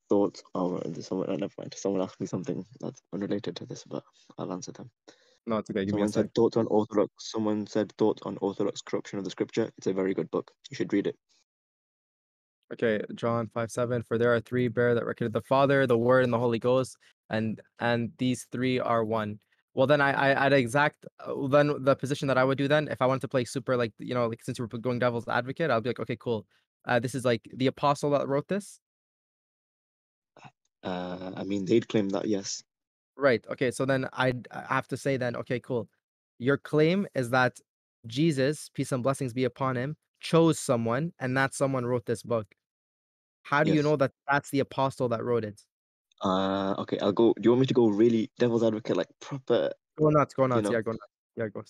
Thoughts? Oh, someone, uh, never mind. Someone asked me something that's unrelated to this, but I'll answer them. No, it's okay. Give me a Someone sec. said thoughts on Orthodox. Someone said thoughts on Orthodox corruption of the Scripture. It's a very good book. You should read it. Okay, John 5 7. For there are three bear that record the Father, the Word, and the Holy Ghost, and and these three are one. Well, then I I I'd exact uh, then the position that I would do then if I wanted to play super like you know like since we're going devil's advocate, I'll be like okay cool. Uh, this is like the apostle that wrote this, Uh, I mean, they'd claim that yes. right? Okay, so then I'd I have to say then okay cool. Your claim is that Jesus, peace and blessings be upon him, chose someone, and that someone wrote this book. How do you know that that's the apostle that wrote it? Uh, okay, I'll go. Do you want me to go really devil's advocate, like proper? Go nuts, go You nuts, know. yeah, go nuts, yeah, go.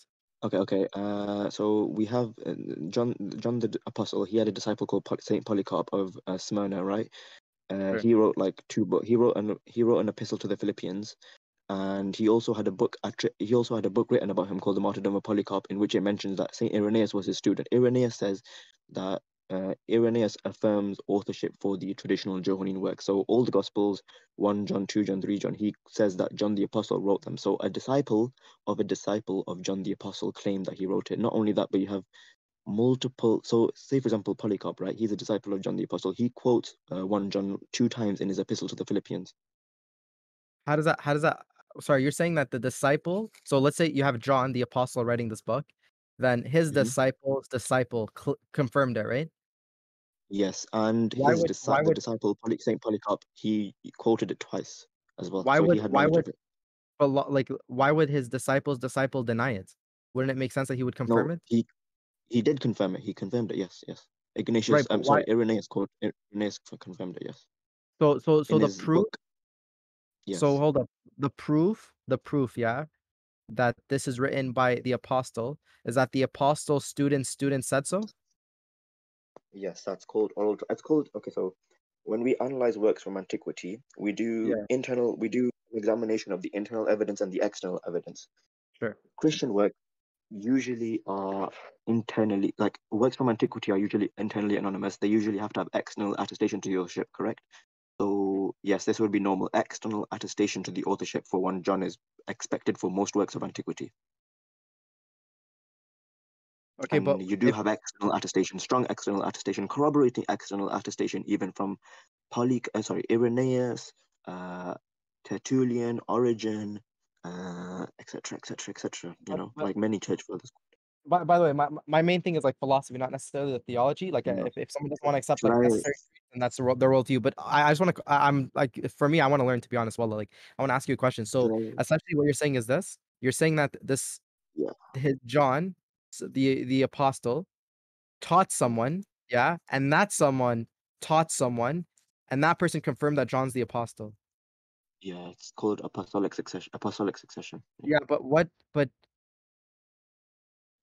Okay, okay. Uh, so we have uh, John, John the apostle. He had a disciple called Saint Polycarp of uh, Smyrna, right? Uh, Sure. he wrote like two books. He wrote an he wrote an epistle to the Philippians, and he also had a book. He also had a book written about him called the Martyrdom of Polycarp, in which it mentions that Saint Irenaeus was his student. Irenaeus says that uh, Irenaeus affirms authorship for the traditional Johannine work. So all the Gospels, one John, two John, three John, he says that John the Apostle wrote them. So a disciple of a disciple of John the Apostle claimed that he wrote it. Not only that, but you have multiple. So, say for example, Polycarp, right? He's a disciple of John the Apostle. He quotes uh, one John two times in his epistle to the Philippians. How does that? How does that? Sorry, you're saying that the disciple. So let's say you have John, the apostle, writing this book. Then his Mhm. disciple's disciple cl- confirmed it, right? Yes, and Why his would- the would- disciple Poly- Saint Polycarp, he quoted it twice as well. Why so would- why would- But like, why would his disciple's disciple deny it? Wouldn't it make sense that he would confirm no, it? he he did confirm it. He confirmed it. Yes, yes. Ignatius, Right, I'm sorry, why- Irenaeus quote Irenaeus confirmed it. Yes. So so so in the proof. book. Yes. So hold up. The proof, the proof, yeah, that this is written by the apostle is that the apostle student student said so. Yes, that's called oral. It's called okay. So when we analyze works from antiquity, we do Yeah. internal. We do an examination of the internal evidence and the external evidence. Sure. Christian works usually are internally like works from antiquity are usually internally anonymous. They usually have to have external attestation to the authorship, correct? So yes, this would be normal. External attestation to the authorship for one John is expected for most works of antiquity. Okay, and but you do if, have external attestation, strong external attestation, corroborating external attestation, even from Poly, uh, sorry, Irenaeus, uh, Tertullian, Origen, uh, etc., etc., etc. You but, know, but like many church fathers. by, by the way, my, my main thing is like philosophy, not necessarily the theology. Like uh, Yeah. if, if someone doesn't want to accept like I? necessary then that's their, world- their worldview. But I, I just want to, I'm like, for me, I want to learn to be honest. Well, like I want to ask you a question. So I? essentially, what you're saying is this: you're saying that this Yeah. his John, the the apostle, taught someone, yeah, and that someone taught someone, and that person confirmed that John's the apostle. Yeah, it's called apostolic succession. Apostolic succession. Yeah. But what? But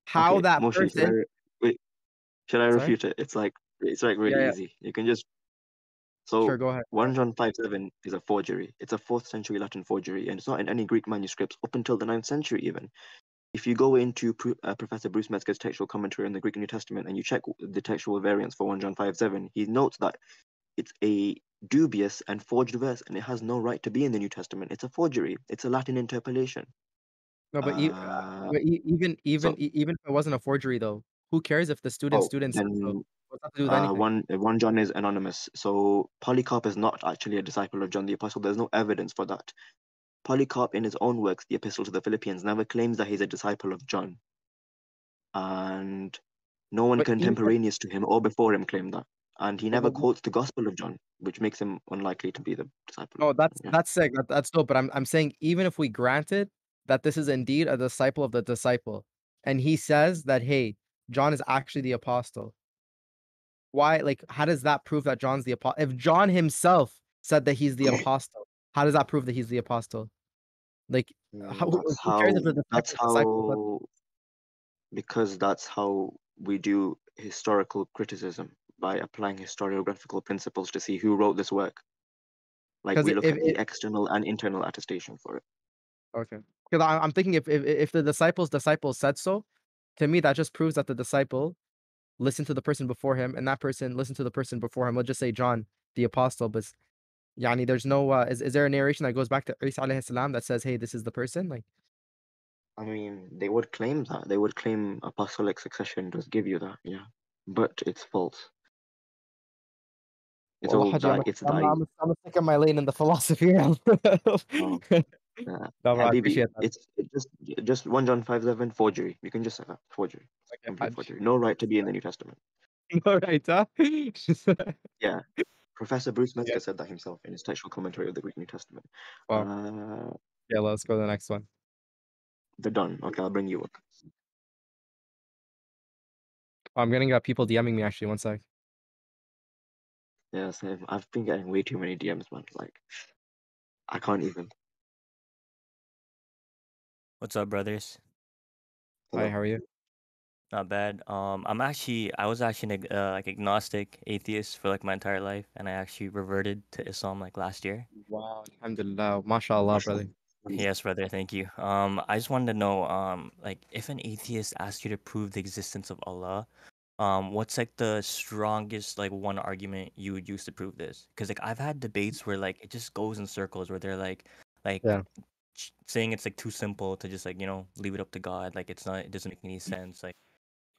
how Okay, that Moshi, should I? person? Wait, should I Sorry. refute it? It's like it's like really Yeah, yeah. easy. You can just Sure, so go ahead. 1 John 5 7 is a forgery. It's a fourth century Latin forgery, and it's not in any Greek manuscripts up until the ninth century, even. If you go into uh, Professor Bruce Metzger's textual commentary on the Greek New Testament and you check the textual variants for 1 John 5 7, he notes that it's a dubious and forged verse and it has no right to be in the New Testament. It's a forgery, it's a Latin interpolation. No, but, uh, but e- even even so, e- even if it wasn't a forgery though, who cares if the student oh, student said so? then What's that to do with uh, one, uh, 1 John is anonymous. So Polycarp is not actually a disciple of John the Apostle. There's no evidence for that. Polycarp, in his own works, the Epistle to the Philippians, never claims that he's a disciple of John. And no one But contemporaneous to him or before him claimed that. And he never quotes the Gospel of John, which makes him unlikely to be the disciple oh, no, that's Yeah. that's sick. That, that's dope. But I'm I'm saying even if we granted that this is indeed a disciple of the disciple, and he says that hey, John is actually the apostle. Why? Like, how does that prove that John's the apostle? If John himself said that he's the apostle, how does that prove that he's the apostle? Like, Mm, how, That's how, that's disciple disciple? That's, how, because that's how we do historical criticism by applying historiographical principles to see who wrote this work. Like we look if at it, the external and internal attestation for it. okay, because I'm thinking if, if if the disciples disciples said so, to me that just proves that the disciple listened to the person before him, and that person listened to the person before him. Let's just say John the apostle, but Yani, there's no uh, is is there a narration that goes back to Isa alayhi salam that says, hey, this is the person? Like, I mean, they would claim that. They would claim apostolic succession does give you that, yeah. But it's false. It's all that. It's I'm, that. I'm, I'm in my lane in the philosophy. Oh, yeah. no, I appreciate that. it's it just just one John five eleven forgery. You can just say that forgery, Okay, forgery. No right to be in the New Testament. All right, huh? Yeah, Professor Bruce yeah. Metzger said that himself in his textual commentary of the Greek New Testament. Wow. Uh, Yeah, let's go to the next one. they're done. Okay, I'll bring you up. I'm getting uh, people DMing me actually. One sec. Yeah, same. I've been getting way too many DMs, man. Like, I can't even. What's up, brothers? Hi, how are you? Not bad. Um, I'm actually I was actually an ag- uh, like agnostic atheist for like my entire life, and I actually reverted to Islam like last year. Wow, alhamdulillah, mashallah, brother. Yes, brother. Thank you. Um, I just wanted to know, um, like if an atheist asked you to prove the existence of Allah, um, what's like the strongest like one argument you would use to prove this? Because like I've had debates where like it just goes in circles where they're like, like Yeah. ch- saying it's like too simple to just like you know leave it up to God. Like it's not. It doesn't make any sense. Like.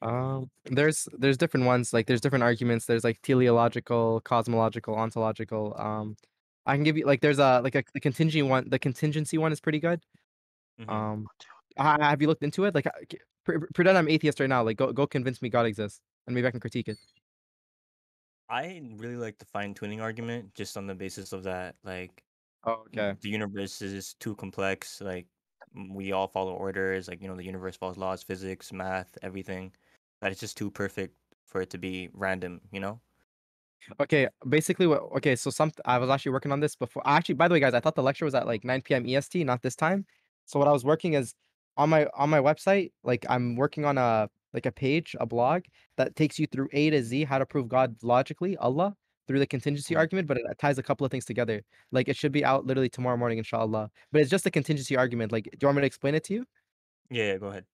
Um, there's there's different ones. Like there's different arguments. There's like teleological, cosmological, ontological. Um, I can give you like there's a like a the contingency one. The contingency one is pretty good. mhm. Um, ha- have you looked into it? Like, pre- pre- pretend I'm atheist right now. Like, go go convince me God exists, and maybe I can critique it. I really like the fine tuning argument just on the basis of that, like Oh, okay. the universe is too complex. Like we all follow orders, like you know the universe follows laws, physics, math, everything. That it's just too perfect for it to be random. You know. Okay, basically what okay, so some I was actually working on this before. Actually, by the way, guys, I thought the lecture was at like 9 p.m. EST, not this time. So what I was working is on my on my website, like I'm working on a like a page, a blog that takes you through A to Z how to prove God logically, Allah, through the contingency Mhm. argument, but it ties a couple of things together. Like it should be out literally tomorrow morning, inshallah. But it's just a contingency argument. Like, do you want me to explain it to you? Yeah, yeah, go ahead.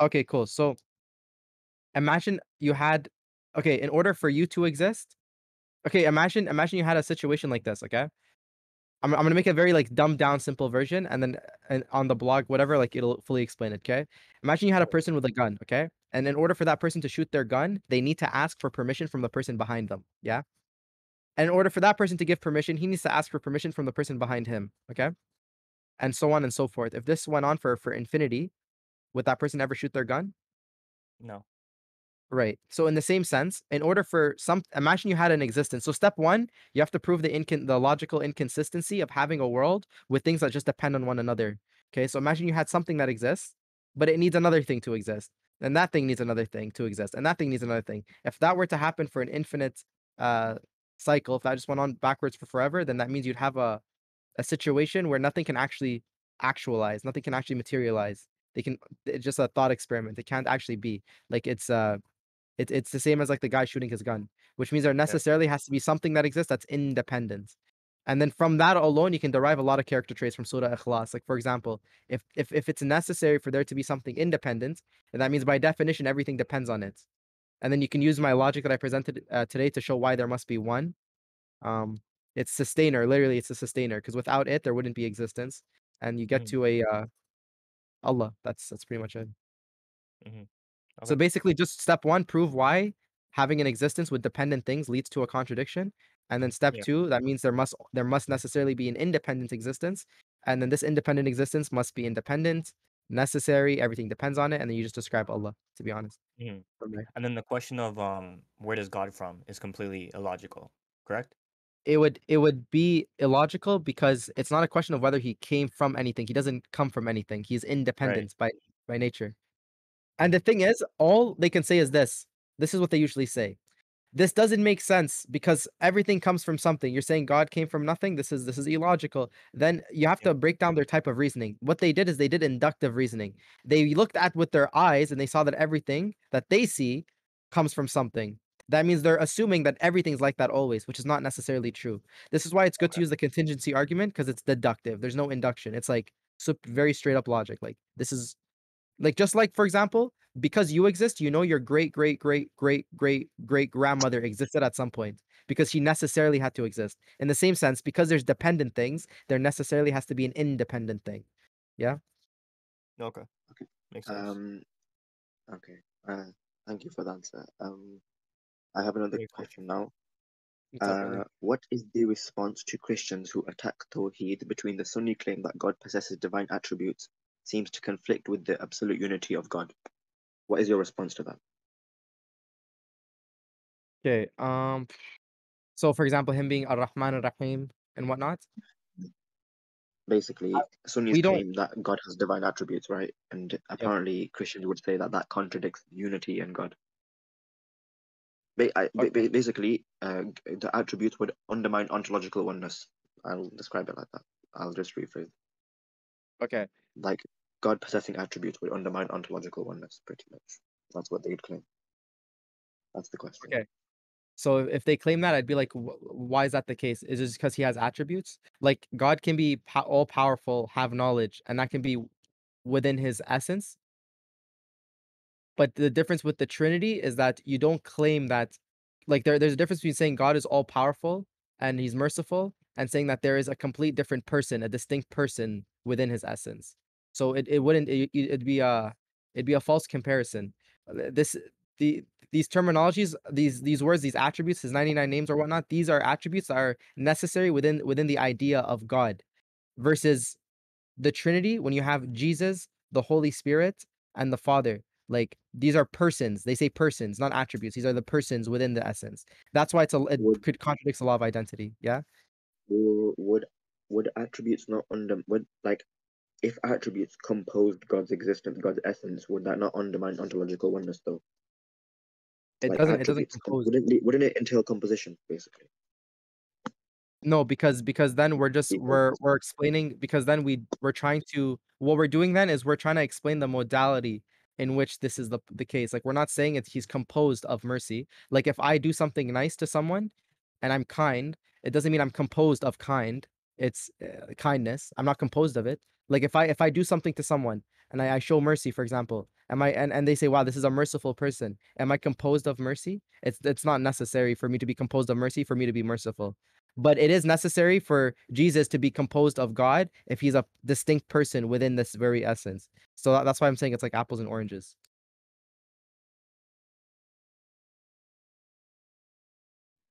Okay, cool. So imagine you had okay, in order for you to exist, okay, imagine imagine you had a situation like this, okay? I'm I'm gonna make a very like dumbed down simple version and then and on the blog, whatever, like it'll fully explain it, okay? Imagine you had a person with a gun, okay? And in order for that person to shoot their gun, they need to ask for permission from the person behind them, yeah? And in order for that person to give permission, he needs to ask for permission from the person behind him, okay? And so on and so forth. If this went on for for infinity, would that person ever shoot their gun? No. Right. So in the same sense, in order for some imagine you had an existence. So step 1, you have to prove the incon the logical inconsistency of having a world with things that just depend on one another. Okay? So imagine you had something that exists, but it needs another thing to exist. And that thing needs another thing to exist. And that thing needs another thing. If that were to happen for an infinite uh cycle, if that just went on backwards for forever, then that means you'd have a a situation where nothing can actually actualize, nothing can actually materialize. They can it's just a thought experiment. It can't actually be. Like it's uh it, it's the same as like the guy shooting his gun, which means there necessarily has to be something that exists that's independent. And then from that alone, you can derive a lot of character traits from Surah Ikhlas. Like for example, if if if it's necessary for there to be something independent, then that means by definition everything depends on it. And then you can use my logic that I presented uh, today to show why there must be one. Um, it's sustainer. Literally, it's a sustainer because without it, there wouldn't be existence. And you get Mhm. to a uh, Allah. That's that's pretty much it. Mhm. So basically, just step one, prove why having an existence with dependent things leads to a contradiction. And then step Yeah. two, that means there must there must necessarily be an independent existence. And then this independent existence must be independent, necessary, everything depends on it, and then you just describe Allah, to be honest. Mhm. from there. And then the question of um where does God from is completely illogical, correct? It would it would be illogical because it's not a question of whether he came from anything. He doesn't come from anything. He's independent by by nature. And the thing is, all they can say is this. This is what they usually say. This doesn't make sense because everything comes from something. You're saying God came from nothing. This is this is illogical. Then you have to break down their type of reasoning. What they did is they did inductive reasoning. They looked at with their eyes and they saw that everything that they see comes from something. That means they're assuming that everything's like that always, which is not necessarily true. This is why it's good to use the contingency argument because it's deductive. There's no induction. It's like very straight up logic. Like this is like just like for example, because you exist, you know your great great great great great great grandmother existed at some point because she necessarily had to exist. In the same sense, because there's dependent things, there necessarily has to be an independent thing. Yeah. Okay. Okay. Makes sense. Um. Okay. Uh. Thank you for the answer. Um. I have another Great question now. What's? Uh, what is the response to Christians who attack Tawheed between the Sunni claim that God possesses divine attributes seems to conflict with the absolute unity of God? What is your response to that? Okay. Um. So, for example, him being Ar-Rahman Ar-Rahim and whatnot. Basically, Sunnis we don't- claim that God has divine attributes, right? And apparently, Christians would say that that contradicts unity in God. Ba- I, ba- ba- basically, uh, the attributes would undermine ontological oneness. I'll describe it like that. I'll just rephrase. Okay. Like God possessing attributes would undermine ontological oneness, pretty much. That's what they'd claim. That's the question. Okay. So if they claim that, I'd be like, why is that the case? Is it because he has attributes? Like God can be all powerful, have knowledge, and that can be within his essence. But the difference with the Trinity is that you don't claim that, like there, there's a difference between saying God is all powerful and he's merciful, and saying that there is a complete different person, a distinct person within his essence. So it, it wouldn't it, it- it'd be a it'd be a false comparison. Uh, This the these terminologies, these these words, these attributes, his 99 names or whatnot, these are attributes that are necessary within within the idea of God versus the Trinity, when you have Jesus, the Holy Spirit, and the Father, like these are persons. They say persons, not attributes. These are the persons within the essence. That's why it's a it Would- could contradicts the law of identity. Yeah. Would would attributes not under would like if attributes composed God's existence, God's essence, would that not undermine ontological oneness though? It like doesn't. It doesn't compose. Wouldn't it, wouldn't it entail composition basically? No, because because then we're just we're we're explaining because then we we're trying to what we're doing then is we're trying to explain the modality in which this is the the case. Like we're not saying it's he's composed of mercy. Like if I do something nice to someone and I'm kind, it doesn't mean I'm composed of kind. It's uh, kindness. I'm not composed of it. Like if I if I do something to someone and I, I show mercy, for example, am I and, and they say, wow, this is a merciful person. Am I composed of mercy? It's it's not necessary for me to be composed of mercy for me to be merciful. But it is necessary for Jesus to be composed of God if he's a distinct person within this very essence. So that- that's why I'm saying it's like apples and oranges.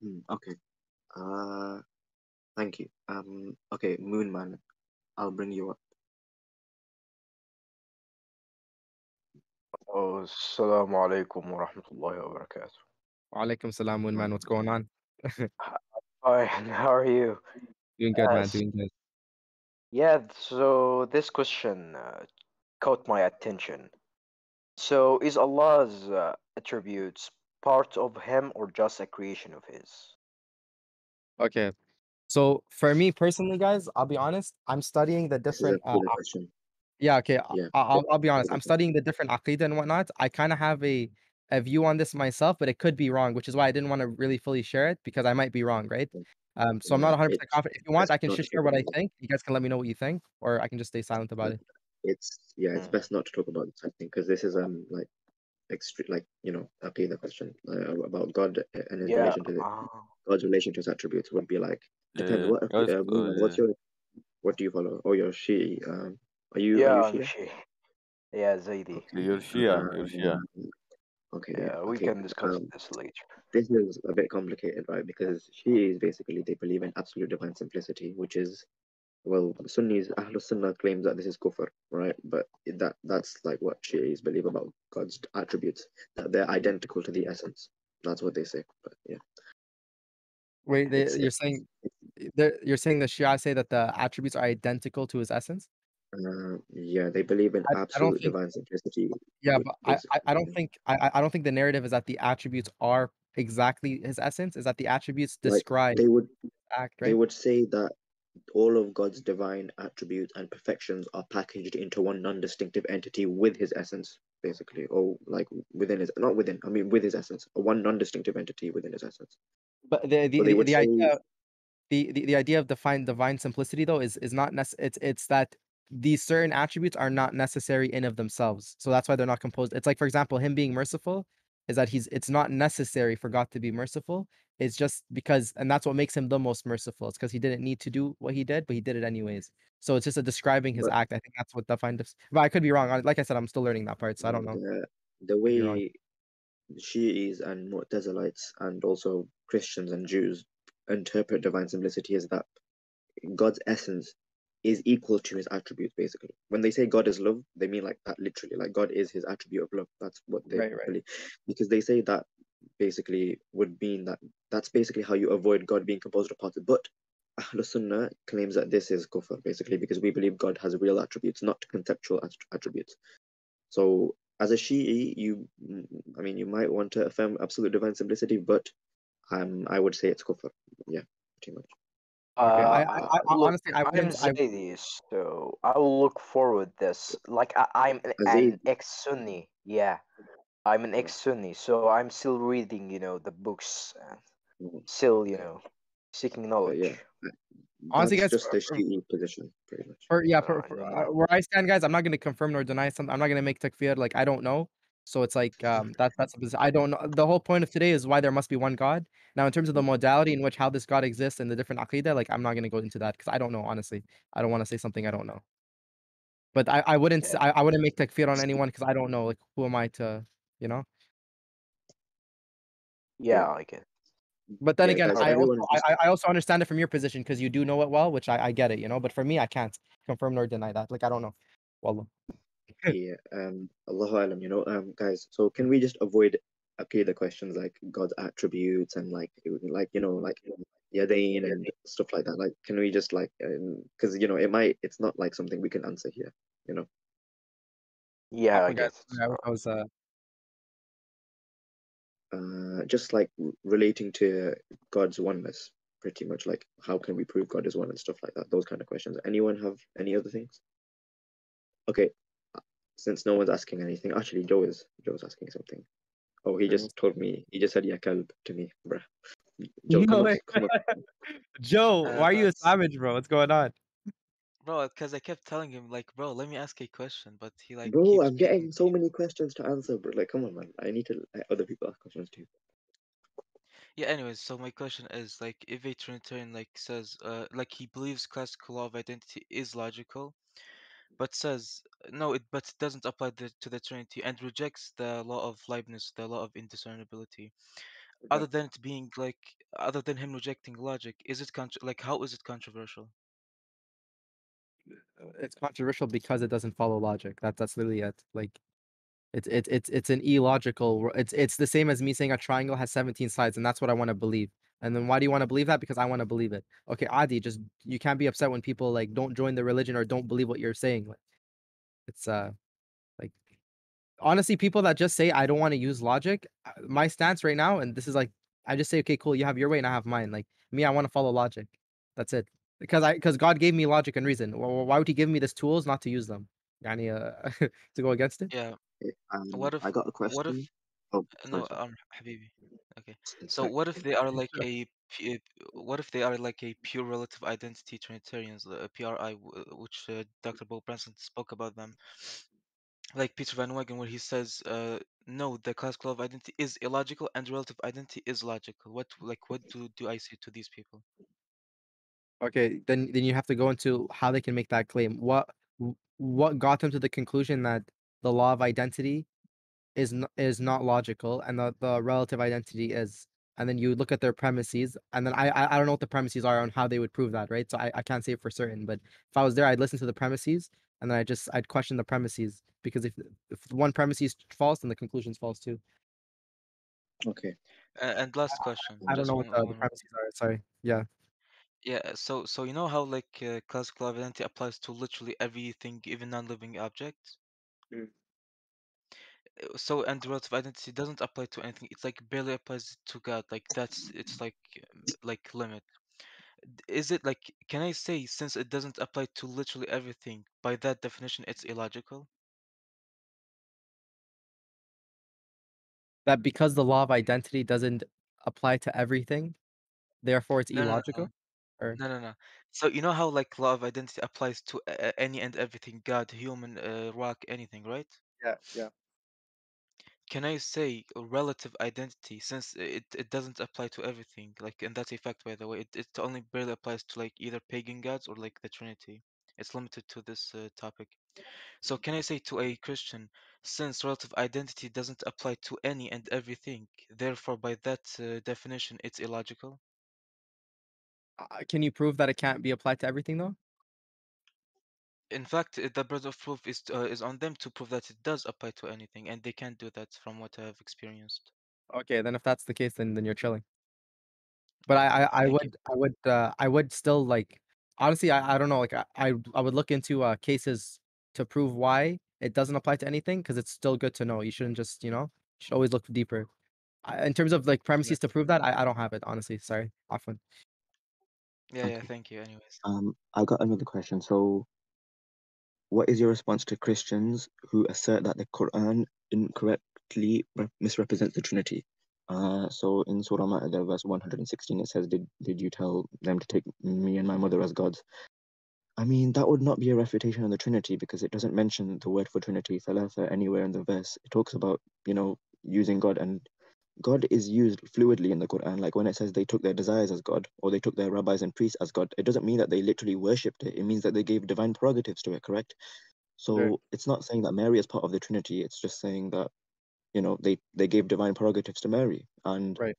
Hmm, okay. Uh, thank you. Um, okay, Moonman, I'll bring you up. Oh, Assalamu alaikum wa rahmatullahi wa barakatuh. Walaikum salam, Moon man. What's going on? Hi, how are you? Doing good, man. Doing good. Yeah, so this question uh, caught my attention. So, is Allah's uh, attributes part of Him or just a creation of His? Okay. So for me personally, guys, I'll be honest. I'm studying the This is a different. Uh, cool aq- question. Yeah. Okay. I- Yeah. I- I'll I'll be honest. I'm studying the different aqidah and whatnot. I kind of have a a view on this myself, but it could be wrong, which is why I didn't want to really fully share it because I might be wrong, right? Um. So I'm not 100 percent confident. If you want, I can just share what I think. You guys can let me know what you think, or I can just stay silent about it. it's yeah, it's Mm. best not to talk about this. I think because this is um like extreme, like you know, okay, the question uh, about God and his Yeah. relation to the, Uh, God's relation to his attributes would be like depends. Uh, What uh, guys, what's uh, your what do you follow? Oh, you're Shi'i. Um, are you are yeah, you I'm Shia? Yeah, Zaidi. Okay. you're Shia, you're Shia. Okay. Yeah. Yeah, we Okay. can discuss Um, this later. this is a bit complicated, right? Because Shi'is basically they believe in absolute divine simplicity, which is well, Sunnis, Ahlus Sunnah claims that this is kufr, right? But that that's like what Shi'is believe about God's attributes, that they're identical to the essence. That's what they say. But yeah, Wait, they, you're saying it's they're- you're saying the Shia say that the attributes are identical to his essence? Uh, yeah, they believe in I, I absolute think. divine simplicity. Yeah, but I, I, don't think I, I- don't think the narrative is that the attributes are exactly his essence. Is that the attributes like describe they would act Right? they would say that all of God's divine attributes and perfections are packaged into one non-distinctive entity with his essence, basically, or like within his not within, I mean with his essence, a one non-distinctive entity within his essence. But the the, they the, the say, idea the, the the idea of define divine simplicity though is is not nec- it's it's that these certain attributes are not necessary in of themselves. So that's why they're not composed. It's like for example, him being merciful is that he's it's not necessary for God to be merciful. It's just because and that's what makes him the most merciful. It's because he didn't need to do what he did, but he did it anyways. So it's just a describing his act. I think that's what defined this. But I could be wrong. Like I said, I'm still learning that part, so I don't know. the the Could be wrong. way Shi'is and Mu'tazilites and also Christians and Jews interpret divine simplicity is that God's essence is equal to his attributes basically. When they say god is love they mean like that literally like god is his attribute of love. That's what they Right, right. believe because they say that basically would mean that that's basically how you avoid god being composed of parts. But Ahlul Sunnah claims that this is kufr basically because we believe god has real attributes not conceptual att- attributes. So as a Shi'i you I mean you might want to affirm absolute divine simplicity but um I would say it's kufr. Yeah pretty much Okay, I, Uh, I, I I- honestly, I wouldn't. I, Zaidi, so I'll look forward this. Like I, I'm an, an ex-Sunni. Yeah, I'm an ex-Sunni, so I'm still reading, you know, the books, and Mhm. still, you know, seeking knowledge. yeah honestly, that's guys, just the Shi'i position pretty much for yeah, for, Uh, for uh, where I stand, guys, I'm not going to confirm nor deny something. I'm not going to make takfir like I don't know. So it's like um that that's a I don't know. The whole point of today is why there must be one God. Now, in terms of the modality in which how this God exists and the different aqidah, like I'm not going to go into that because I don't know. Honestly, I don't want to say something I don't know. But I, I wouldn't. I, I wouldn't make takfir on anyone because I don't know. Like who am I to you know? Yeah, I get. But then yeah again, I also I, I I also understand it from your position because you do know it well, which I, I get it, you know. But for me, I can't confirm nor deny that. Like I don't know. Wallah. yeah um Allahu Alam you know um guys so can we just avoid okay the questions like God's attributes and like like you know like Yadain and stuff like that like can we just like because you know it might it's not like something we can answer here you know Yeah, I Okay, guys. get. I was uh uh, just like relating to God's oneness, pretty much like how can we prove God is one and stuff like that. Those kind of questions. Anyone have any other things? Okay, since no one's asking anything, actually Joe is Joe's asking something. Oh, he just told me. He just said yeah, kalb to me, bruh. Joe, No come way. up, come up. Joe, Uh, why are you a savage, bro? What's going on? Bro, because I kept telling him like, bro, let me ask a question, but he like Bro, keeps I'm getting so many questions to answer, bro. Like, come on, man. I need to let other people ask questions too. Yeah, anyways, so my question is like if a Trinitarian like says uh like he believes classical law of identity is logical, but says no, it but doesn't apply the, to the Trinity and rejects the law of Leibniz, the law of indiscernibility. Other than it being like other than him rejecting logic, is it contr like how is it controversial? Uh, it's controversial because it doesn't follow logic. That that's literally it. Like, it's it's it's it's an illogical. It's it's the same as me saying a triangle has seventeen sides, and that's what I want to believe. And then why do you want to believe that? Because I want to believe it. Okay, Adi, just you can't be upset when people like don't join the religion or don't believe what you're saying. Like, it's uh, like honestly, people that just say I don't want to use logic. uh, My stance right now, and this is like I just say, okay, cool, you have your way and I have mine. Like me, I want to follow logic. That's it. Because I because God gave me logic and reason. Wh- wh- Why would He give me these tools not to use them? Yani, uh, to go against it? Yeah. Okay, Um, What if I got a question. what if Oh, no sorry, sorry. um Habibi. Okay. So what if they are like a pu- what if they are like a pure relative identity Trinitarians, uh, PRI, w- which uh, Dr. Beau Branson spoke about them, like Peter Van Inwagen, where he says, uh, no, the classical of identity is illogical and relative identity is logical. What like what do do I say to these people? Okay, then then you have to go into how they can make that claim. What wh- what got them to the conclusion that the law of identity is n- is not logical and the, the relative identity is and then you look at their premises and then I, I I don't know what the premises are on how they would prove that, right? So I, I can't say for certain, but if I was there, I'd listen to the premises and then I just I'd question the premises because if if one premise is false, then the conclusion is false too. Okay. Uh, and last question. I don't know what the, the premises are. Sorry. Yeah. Yeah, so so you know how like uh, classical identity applies to literally everything, even non-living objects. Mm. Uh, So and relative identity doesn't apply to anything. It's like barely applies to God. Like that's it's like um, like limit. D- Is it like can I say since it doesn't apply to literally everything, by that definition it's illogical? That because the law of identity doesn't apply to everything, therefore it's No, no, no, illogical. no, Or no, no. no. So you know how like law of identity applies to a- a- any and everything, God, human, uh, rock, anything, right? yeah, yeah. Can I say relative identity since it, it doesn't apply to everything? Like, and that's a fact, by the way. It, it only barely applies to like either pagan gods or like the Trinity. It's limited to this uh, topic. So can I say to a Christian, since relative identity doesn't apply to any and everything, therefore by that uh, definition, it's illogical? Uh, can you prove that it can't be applied to everything though? In fact, uh, the burden of proof is uh, is on them to prove that it does apply to anything, and they can't do that from what I have experienced. Okay, then if that's the case, then then you're chilling. But I I, I Thank you. would I would uh, I would still like honestly I, I don't know like I, I I would look into uh cases to prove why it doesn't apply to anything because it's still good to know. You shouldn't just you know you should always look deeper. I, in terms of like premises to prove that, I, I don't have it honestly. Sorry, often. Yeah, yeah, Okay. thank you. Anyways. Um, I got another question. So, what is your response to Christians who assert that the Quran incorrectly misrepresents the Trinity? Uh, so in Surah Ma'idah, verse 116, it says, "Did did you tell them to take me and my mother as gods?" I mean, that would not be a refutation of the Trinity because it doesn't mention the word for Trinity, thalatha, anywhere in the verse. It talks about, you know, using God and God is used fluidly in the Quran. Like when it says they took their desires as God or they took their rabbis and priests as God, it doesn't mean that they literally worshipped it. It means that they gave divine prerogatives to it, correct? So Sure. it's not saying that Mary is part of the Trinity. It's just saying that, you know, they, they gave divine prerogatives to Mary. And Right.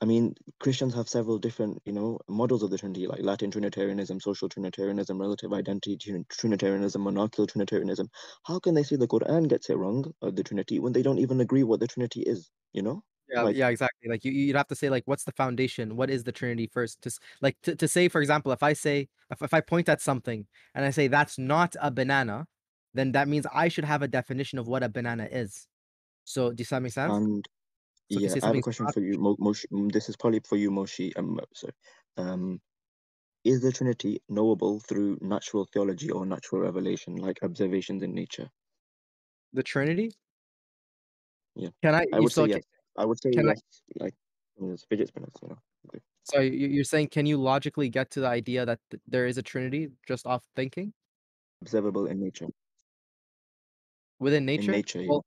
I mean, Christians have several different, you know, models of the Trinity, like Latin Trinitarianism, social Trinitarianism, relative identity Trinitarianism, monarchical Trinitarianism. How can they say the Quran gets it wrong of the Trinity when they don't even agree what the Trinity is? You know? Yeah, Like- yeah, exactly. Like you, you'd have to say like, what's the foundation? What is the Trinity first? To s- like to, to say, for example, if I say if, if I point at something and I say that's not a banana, then that means I should have a definition of what a banana is. So, does that make sense? And So Yeah, I have a question for you, Mo- Moshi. mm, This is probably for you, Moshi. Um, sorry. Um, is the Trinity knowable through natural theology or natural revelation, like observations in nature? the Trinity, Yeah, can I? I would say yes. I would say can I? yes. Like there's fidget spinners, you know. Okay. So you- you're saying can you logically get to the idea that th- there is a Trinity just off thinking Observable in nature. within In nature? nature, yeah. Well,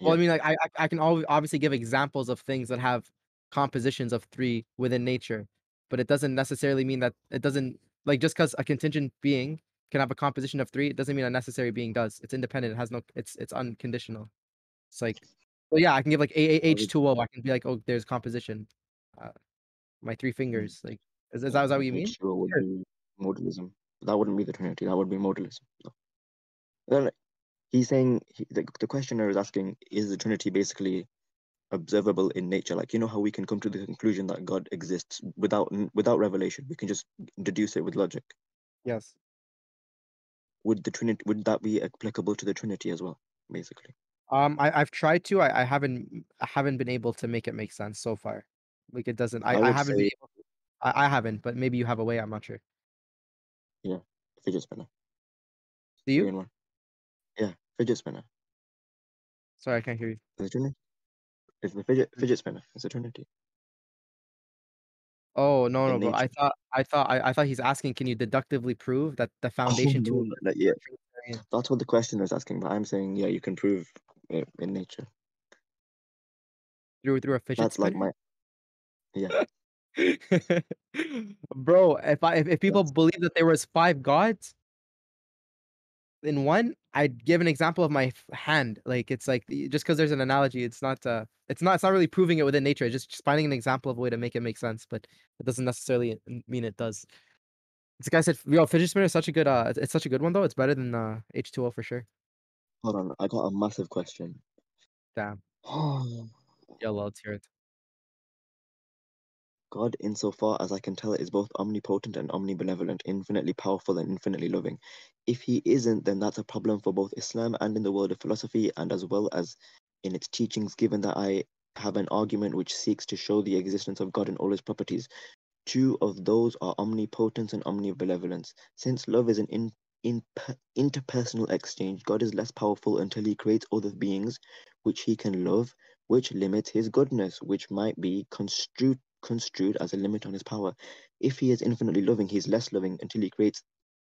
well, I mean, like I I I can obviously give examples of things that have compositions of three within nature, but it doesn't necessarily mean that it doesn't like just because a contingent being can have a composition of three, it doesn't mean a necessary being does. It's independent. It has no. It's it's unconditional. It's like, well, yeah, I can give like A I would, H two O. I can be like, oh, there's composition. Uh, my three mm, fingers. Like, is, is that is that what you mean? H2O would be modalism. That wouldn't be the Trinity. That would be modalism. No. Then he's saying he, the, the questioner is asking, is the Trinity basically observable in nature? Like you know how we can come to the conclusion that God exists without without revelation. We can just deduce it with logic. Yes. Would the Trinity would that be applicable to the Trinity as well? Basically, Um, I I've tried to. I, I haven't I haven't been able to make it make sense so far. Like it doesn't. I I I haven't been say able. To, I I haven't, but maybe you have a way. I'm not sure. yeah, fidget spinner, Do you? one. Yeah, fidget spinner. Sorry, I can't hear you. Is The Trinity. It's the fidget fidget spinner. It's a Trinity Oh no no, bro. I thought I thought I, I thought he's asking, can you deductively prove that the Oh foundation to no, no, that, yeah, that's what the question is asking. But I'm saying yeah, you can prove it in nature. through through a fidget That's like my yeah. Bro, if I if, if people That's believe that there was five gods in one, I'd give an example of my hand. Like it's like just because there's an analogy, it's not uh it's not it's not really proving it within nature. It's just, just finding an example of a way to make it make sense, but it doesn't necessarily mean it does. This guy said, "Yo, fidget spinner is such a good uh, it's, it's such a good one though. It's better than uh H2O for sure." hold on. I got a massive question. Damn, yellow, let's hear it. God, insofar as I can tell, is both omnipotent and omnibenevolent, infinitely powerful and infinitely loving. If he isn't, then that's a problem for both Islam and in the world of philosophy, and as well as in its teachings. Given that I have an argument which seeks to show the existence of God and all his properties, Two of those are omnipotence and omnibenevolence. Since love is an in, in, interpersonal exchange, God is less powerful until he creates other beings which he can love, which limits his goodness, which might be construed construed as a limit on his power. If he is infinitely loving, he is less loving until he creates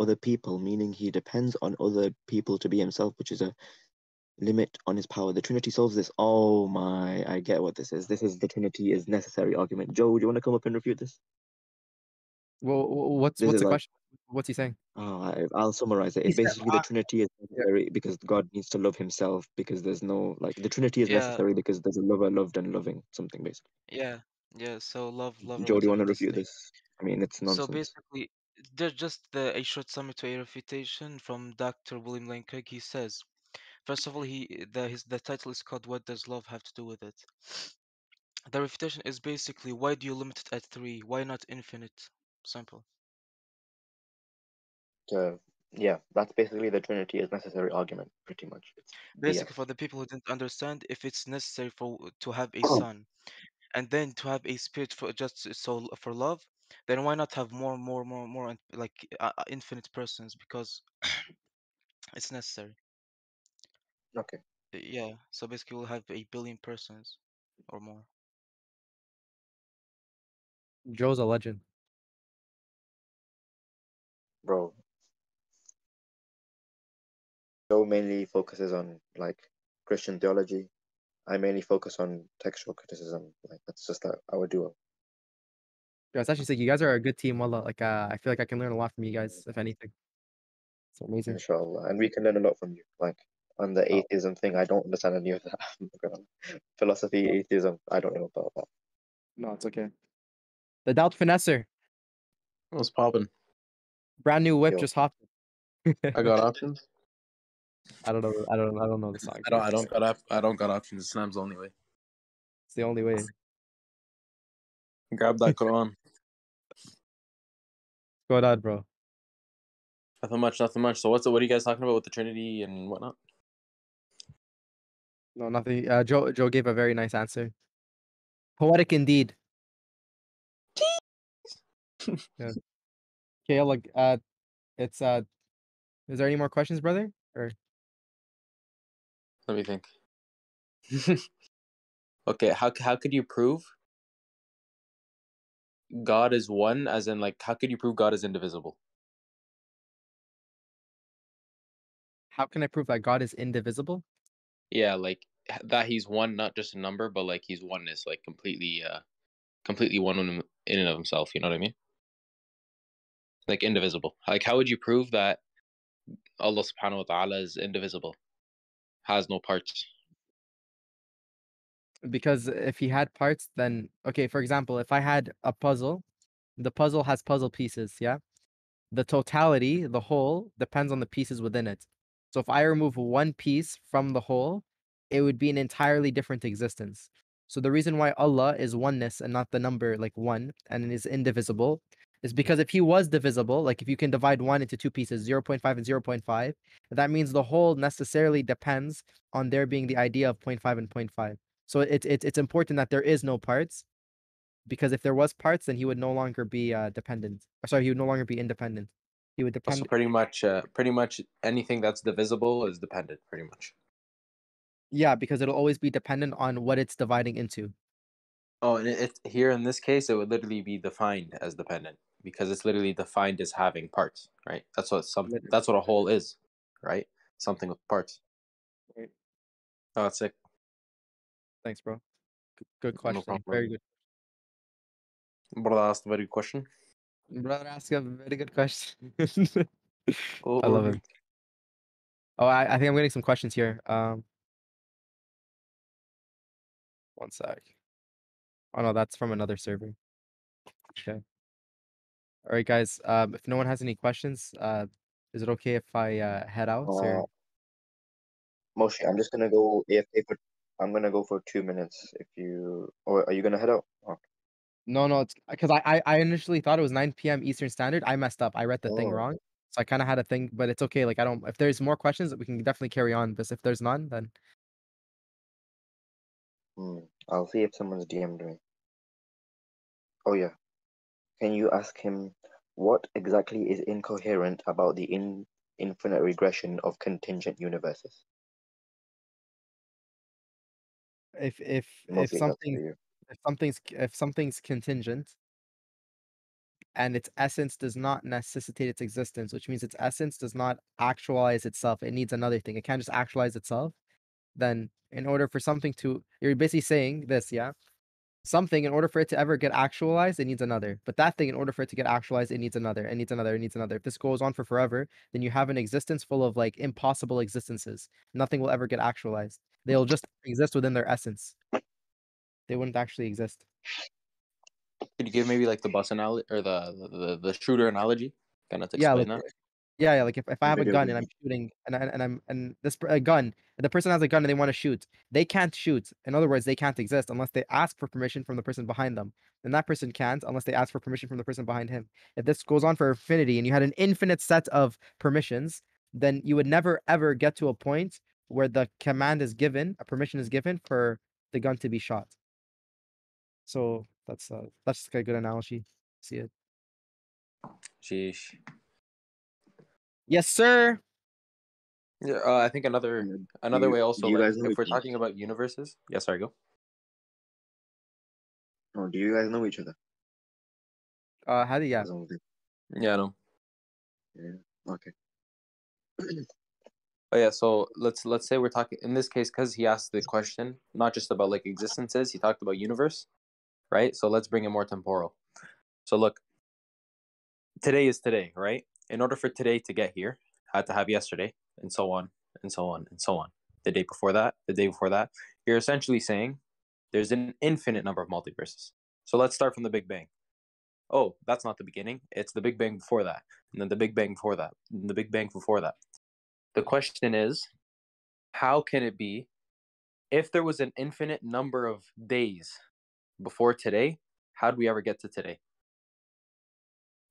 other people, meaning he depends on other people to be himself, which is a limit on his power. The Trinity solves this. Oh my, I get what this is. This is the Trinity is necessary argument. Joe, do you want to come up and refute this? Well, what's This what's the like question? What's he saying? Oh, I, I'll summarize it. He It's said, basically the uh, Trinity is yeah. necessary because God needs to love Himself because there's no like the Trinity is Yeah, necessary because there's a lover loved and loving something basically. yeah, yeah. So love, love, or Joe, do you want to review refute this? I mean, it's not So basically, there's just the, a short summary to a refutation from Dr. William Lane Craig. He says, first of all, he the his the title is called "What Does Love Have to Do with It." The refutation is basically why do you limit it at three? Why not infinite? Simple. Uh, yeah, that's basically the Trinity is necessary argument, pretty much. It's BS. Basically, for the people who didn't understand, if it's necessary for to have a son and then to have a spirit for just so for love, then why not have more, more, more, more, and like uh, uh, infinite persons because it's necessary. okay, Uh, Yeah. So basically, we'll have a billion persons or more. Joe's a legend. Bro. Joe mainly focuses on like Christian theology. I mainly focus on textual criticism. Like that's just our, our duo. Yeah, it's actually sick. You guys are a good team. Wallah. Like, uh, I feel like I can learn a lot from you guys, if anything. It's amazing. Inshallah, and we can learn a lot from you. Like on the Oh, atheism thing, I don't understand any of that. I'm not gonna lie. Philosophy, atheism, I don't know about that. no, it's okay. The Doubt Finesser. What's popping? Brand new whip Yo, just hopped. I got options. I don't know. I don't. I don't know the song. I don't. I don't got. Op- I don't got options. Islam's the only way. It's the only way. Grab that Quran. Go ahead, bro. Nothing much. Nothing much. So what's what are you guys talking about with the Trinity and whatnot? No, nothing. Uh, Joe. Joe gave a very nice answer. Poetic indeed. yeah. Okay, look, uh, it's uh, is there any more questions, brother? Or Let me think. okay, how how could you prove God is one? As in, like, how could you prove God is indivisible? how can I prove that God is indivisible? Yeah, like that he's one, not just a number, but like he's oneness, like completely, uh, completely one in and of himself. You know what I mean? Like indivisible. Like, how would you prove that Allah Subhanahu wa Taala is indivisible, has no parts? Because if he had parts, then okay, for example, if I had a puzzle, the puzzle has puzzle pieces, yeah? The totality, the whole, depends on the pieces within it. So if I remove one piece from the whole, it would be an entirely different existence. So the reason why Allah is oneness and not the number like one and is indivisible is because if he was divisible, like if you can divide one into two pieces, 0.5 and 0.5, that means the whole necessarily depends on there being the idea of 0.5 and 0.5. So it's it's it's important that there is no parts, because if there was parts, then he would no longer be uh, dependent. Or sorry, he would no longer be independent. He would So depend. pretty much, uh, pretty much anything that's divisible is dependent. Pretty much. Yeah, because it'll always be dependent on what it's dividing into. Oh, and it, it here in this case, it would literally be defined as dependent because it's literally defined as having parts, right? That's what some. That's what a whole is, right? Something with parts. Right. Oh, that's sick. Thanks, bro. Good No question. problem. Very good. Brother asked a very good question. Brother, asked a very good question. Oh, I love him. Oh, I, I think I'm getting some questions here. Um, one sec. Oh no, that's from another server. Okay. All right, guys. Um, if no one has any questions, uh, is it okay if I uh head out? Uh, Or Moshi, I'm just gonna go for. I'm gonna go for two minutes. If you, or are you gonna head out? Oh, no, no, it's because I, I I initially thought it was 9 p.m. Eastern Standard. I messed up. I read the thing Oh. wrong. So I kind of had a thing, but it's okay. Like I don't. If there's more questions, we can definitely carry on. But if there's none, then hmm. I'll see if someone's DM'd me. Oh yeah. Can you ask him what exactly is incoherent about the in infinite regression of contingent universes? if if if Mostly something if something's if something's contingent and its essence does not necessitate its existence, which means its essence does not actualize itself. It needs another thing. It can't just actualize itself. Then, in order for something to, you're basically saying this, yeah? Something, in order for it to ever get actualized, it needs another. But that thing, in order for it to get actualized, it needs another, it needs another, it needs another. If this goes on for forever, then you have an existence full of like impossible existences. Nothing will ever get actualized. Hmm. They'll just exist within their essence. They wouldn't actually exist. Could you give maybe like the bus analogy or the the, the, the shooter analogy? Kind of to Yeah, explain like, that. Yeah, yeah. Like if, if I have a gun and I'm shooting and I, and I'm and this a gun, the person has a gun and they want to shoot, they can't shoot. In other words, they can't exist unless they ask for permission from the person behind them. And that person can't unless they ask for permission from the person behind him. If this goes on for infinity and you had an infinite set of permissions, then you would never ever get to a point where the command is given, a permission is given for the gun to be shot. So that's uh that's a good analogy. See it? Sheesh. Yes, sir. Yeah, uh, I think another another you- way also like guys if we're talking about universes. Yeah, sorry, go. Oh, do you guys know each other? Uh, how do long as Yeah, no. they- Yeah. Okay. Oh yeah, so let's let's say we're talking in this case because he asked the question not just about like existences, he talked about universe, right? So let's bring it more temporal. So look, today is today, right? In order for today to get here, had to have yesterday, and so on, and so on, and so on. The day before that, the day before that. You're essentially saying there's an infinite number of multiverses. So let's start from the Big Bang. Oh, that's not the beginning. It's the Big Bang before that, and then the Big Bang before that, and the Big Bang before that. The question is, how can it be if there was an infinite number of days before today, how'd we ever get to today?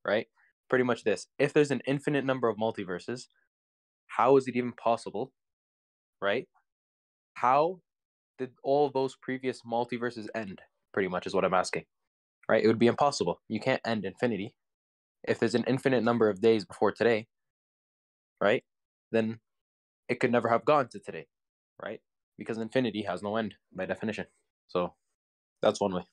Right? Pretty much this. If there's an infinite number of multiverses, how is it even possible? Right? How did all those previous multiverses end? pretty much is what I'm asking. Right? It would be impossible. You can't end infinity. If there's an infinite number of days before today, right? Then it could never have gone to today, right? Because infinity has no end by definition. So that's one way.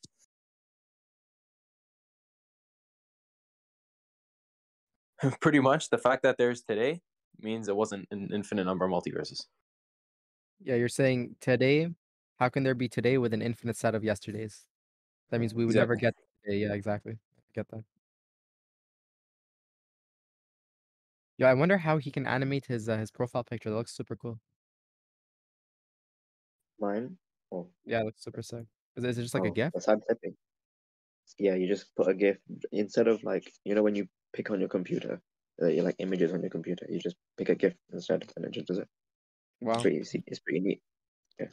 Pretty much the fact that there's today means it wasn't an infinite number of multiverses. Yeah, you're saying today. How can there be today with an infinite set of yesterdays? That means we would never get today. Yeah, exactly. Get that. Yeah, I wonder how he can animate his uh, his profile picture. That looks super cool. Mine? Oh, Yeah, it looks super sick. Is it, is it just like a oh, GIF? that's hand typing. Yeah, you just put a GIF instead of like you know when you pick on your computer, uh, you like images on your computer. You just pick a GIF instead, and it just does it. Wow. It's pretty easy. It's pretty neat. Yeah,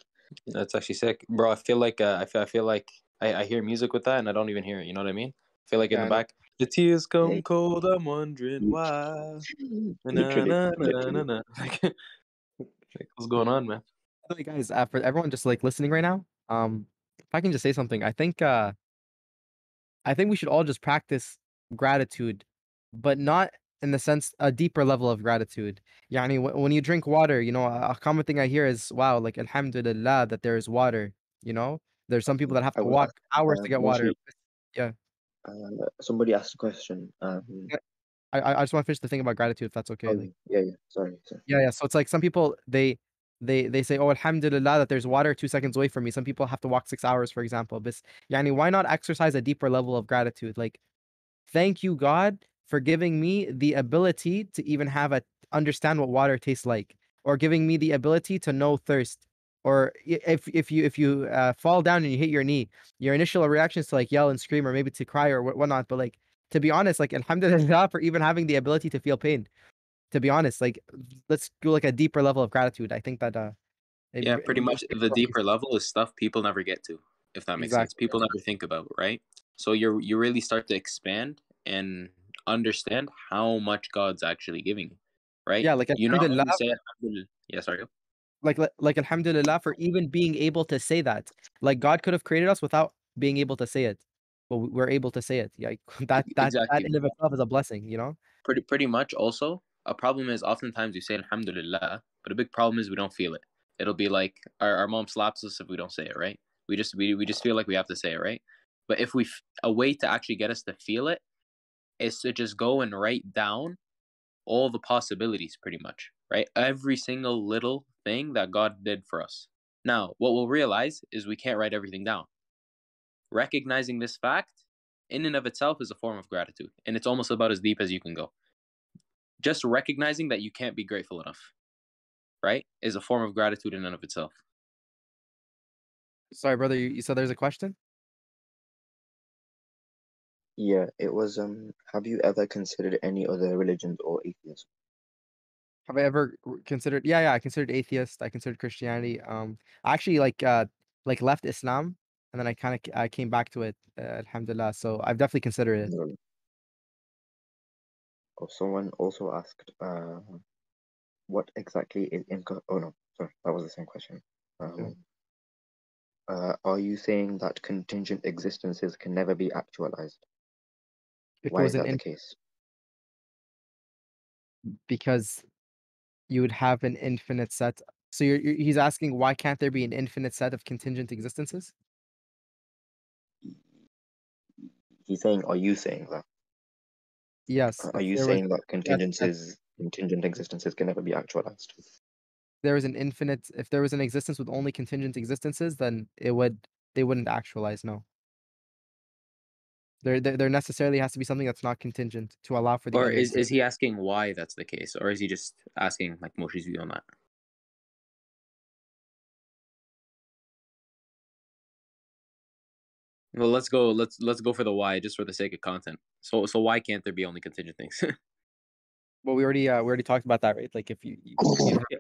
That's actually sick, bro. I feel like uh, I feel I feel like I, I hear music with that and I don't even hear it. You know what I mean? I feel like in Yeah, the I back, the tears come Hey. cold. I'm wondering why. Na, na, Literally, na, na, na, na. Like, like, what's going on, man? By the way, guys, uh, for everyone just like listening right now, um, if I can just say something, I think uh, I think we should all just practice gratitude, but not in the sense a deeper level of gratitude. Yani, wh- when you drink water, you know, a, common thing I hear is, "Wow, like Alhamdulillah that there is water." You know, there's some people that have to walk hours uh, to get water. Yeah, uh, somebody asked a question. Um, Yeah, I I just want to finish the thing about gratitude, if that's okay. oh, Like, yeah, yeah. Sorry, sorry. yeah, yeah. So it's like some people they they they say, "Oh, Alhamdulillah that there's water two seconds away from me." Some people have to walk six hours, for example. But yani, why not exercise a deeper level of gratitude? Like, thank you, God, for giving me the ability to even have a understand what water tastes like, or giving me the ability to know thirst. Or if if you if you uh, fall down and you hit your knee, your initial reaction is to like yell and scream, or maybe to cry or whatnot. But like to be honest, like Alhamdulillah for even having the ability to feel pain. To be honest, like let's do like a deeper level of gratitude. I think that uh, it, Yeah, pretty it much the deeper level is stuff people never get to, if that makes sense. Exactly. People never think about, right? So you're you really start to expand and understand how much God's actually giving you, right? Yeah, like You know, say Yeah, sorry. like like alhamdulillah for even being able to say that like god could have created us without being able to say it but we- we're able to say it like that that that in of itself is a blessing you know Pretty pretty much also a problem is oftentimes we say Alhamdulillah, but a big problem is we don't feel it. It'll be like our, our mom slaps us if we don't say it, right? We just we, we just feel like we have to say it, right? But if we f- a way to actually get us to feel it is to just go and write down all the possibilities pretty much, right? Every single little thing that God did for us. Now, what we'll realize is we can't write everything down. Recognizing this fact in and of itself is a form of gratitude, and it's almost about as deep as you can go. Just recognizing that you can't be grateful enough, right, is a form of gratitude in and of itself. sorry brother you, said there's a question Yeah, it was. Um, have you ever considered any other religions or atheism? have i ever considered yeah yeah i considered atheist i considered christianity um i actually like uh like left islam and then i kind of i came back to it uh, alhamdulillah so i've definitely considered it No. Oh, someone also asked, uh, what exactly is inco- Oh no, sorry, that was the same question. Um, uh, are you saying that contingent existences can never be actualized? It Why was an that the in, case? because you would have an infinite set so you're, you're he's asking why can't there be an infinite set of contingent existences He's saying, are you saying that? yes Are you there was saying that yes, contingencies, contingent existences can never be actualized? There is an infinite if there was an existence with only contingent existences then it would they wouldn't actualize no there there, there necessarily has to be something that's not contingent to allow for the Or is, to- is he asking why that's the case, or is he just asking like Moshi's view on that? Well, let's go. Let's let's go for the why, just for the sake of content. So so why can't there be only contingent things? well we already uh, we already talked about that right like if you, you, you have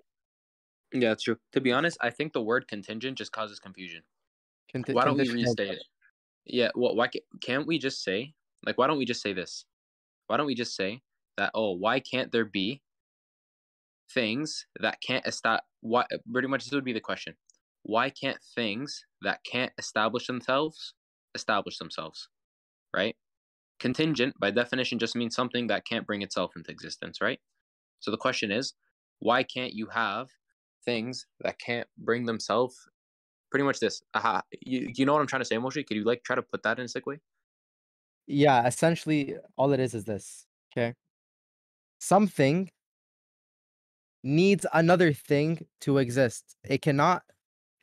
yeah, that's true. To be honest, I think the word contingent just causes confusion. Why don't we restate it? Yeah. Well, why can't we just say like why don't we just say this? Why don't we just say that? Oh, why can't there be things that can't establish? Why pretty much this would be the question. Why can't things that can't establish themselves establish themselves, right? Contingent, by definition, just means something that can't bring itself into existence, right? So the question is, why can't you have things that can't bring themselves? Pretty much this. Uh, Aha. You, you know what I'm trying to say, Moshi? Could you like try to put that in a sick way? Yeah, essentially, all it is is this. Okay. Something needs another thing to exist. It cannot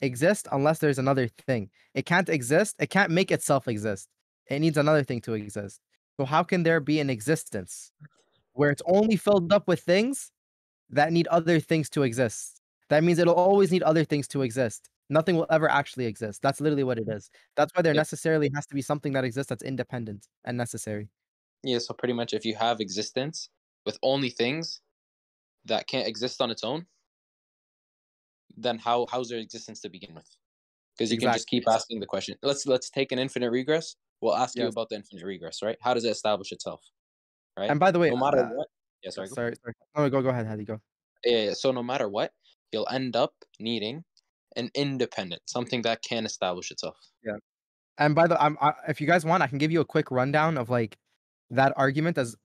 exist unless there's another thing. It can't exist. It can't make itself exist. It needs another thing to exist. So how can there be an existence where it's only filled up with things that need other things to exist? That means it'll always need other things to exist. Nothing will ever actually exist. That's literally what it is. That's why there Yeah. necessarily has to be something that exists that's independent and necessary. Yeah, so pretty much if you have existence with only things that can't exist on its own, then how how's their existence to begin with? Because you can just keep asking the question. Let's let's take an infinite regress. We'll ask you about the infinite regress, right? How does it establish itself? Right? And by the way, no matter uh, what. Yeah, sorry. go. sorry, sorry. No, go go ahead, Hadi, go. Yeah, yeah, so no matter what, you'll end up needing an independent, something that can establish itself. Yeah. And by the, I'm, I, if you guys want, I can give you a quick rundown of like that argument as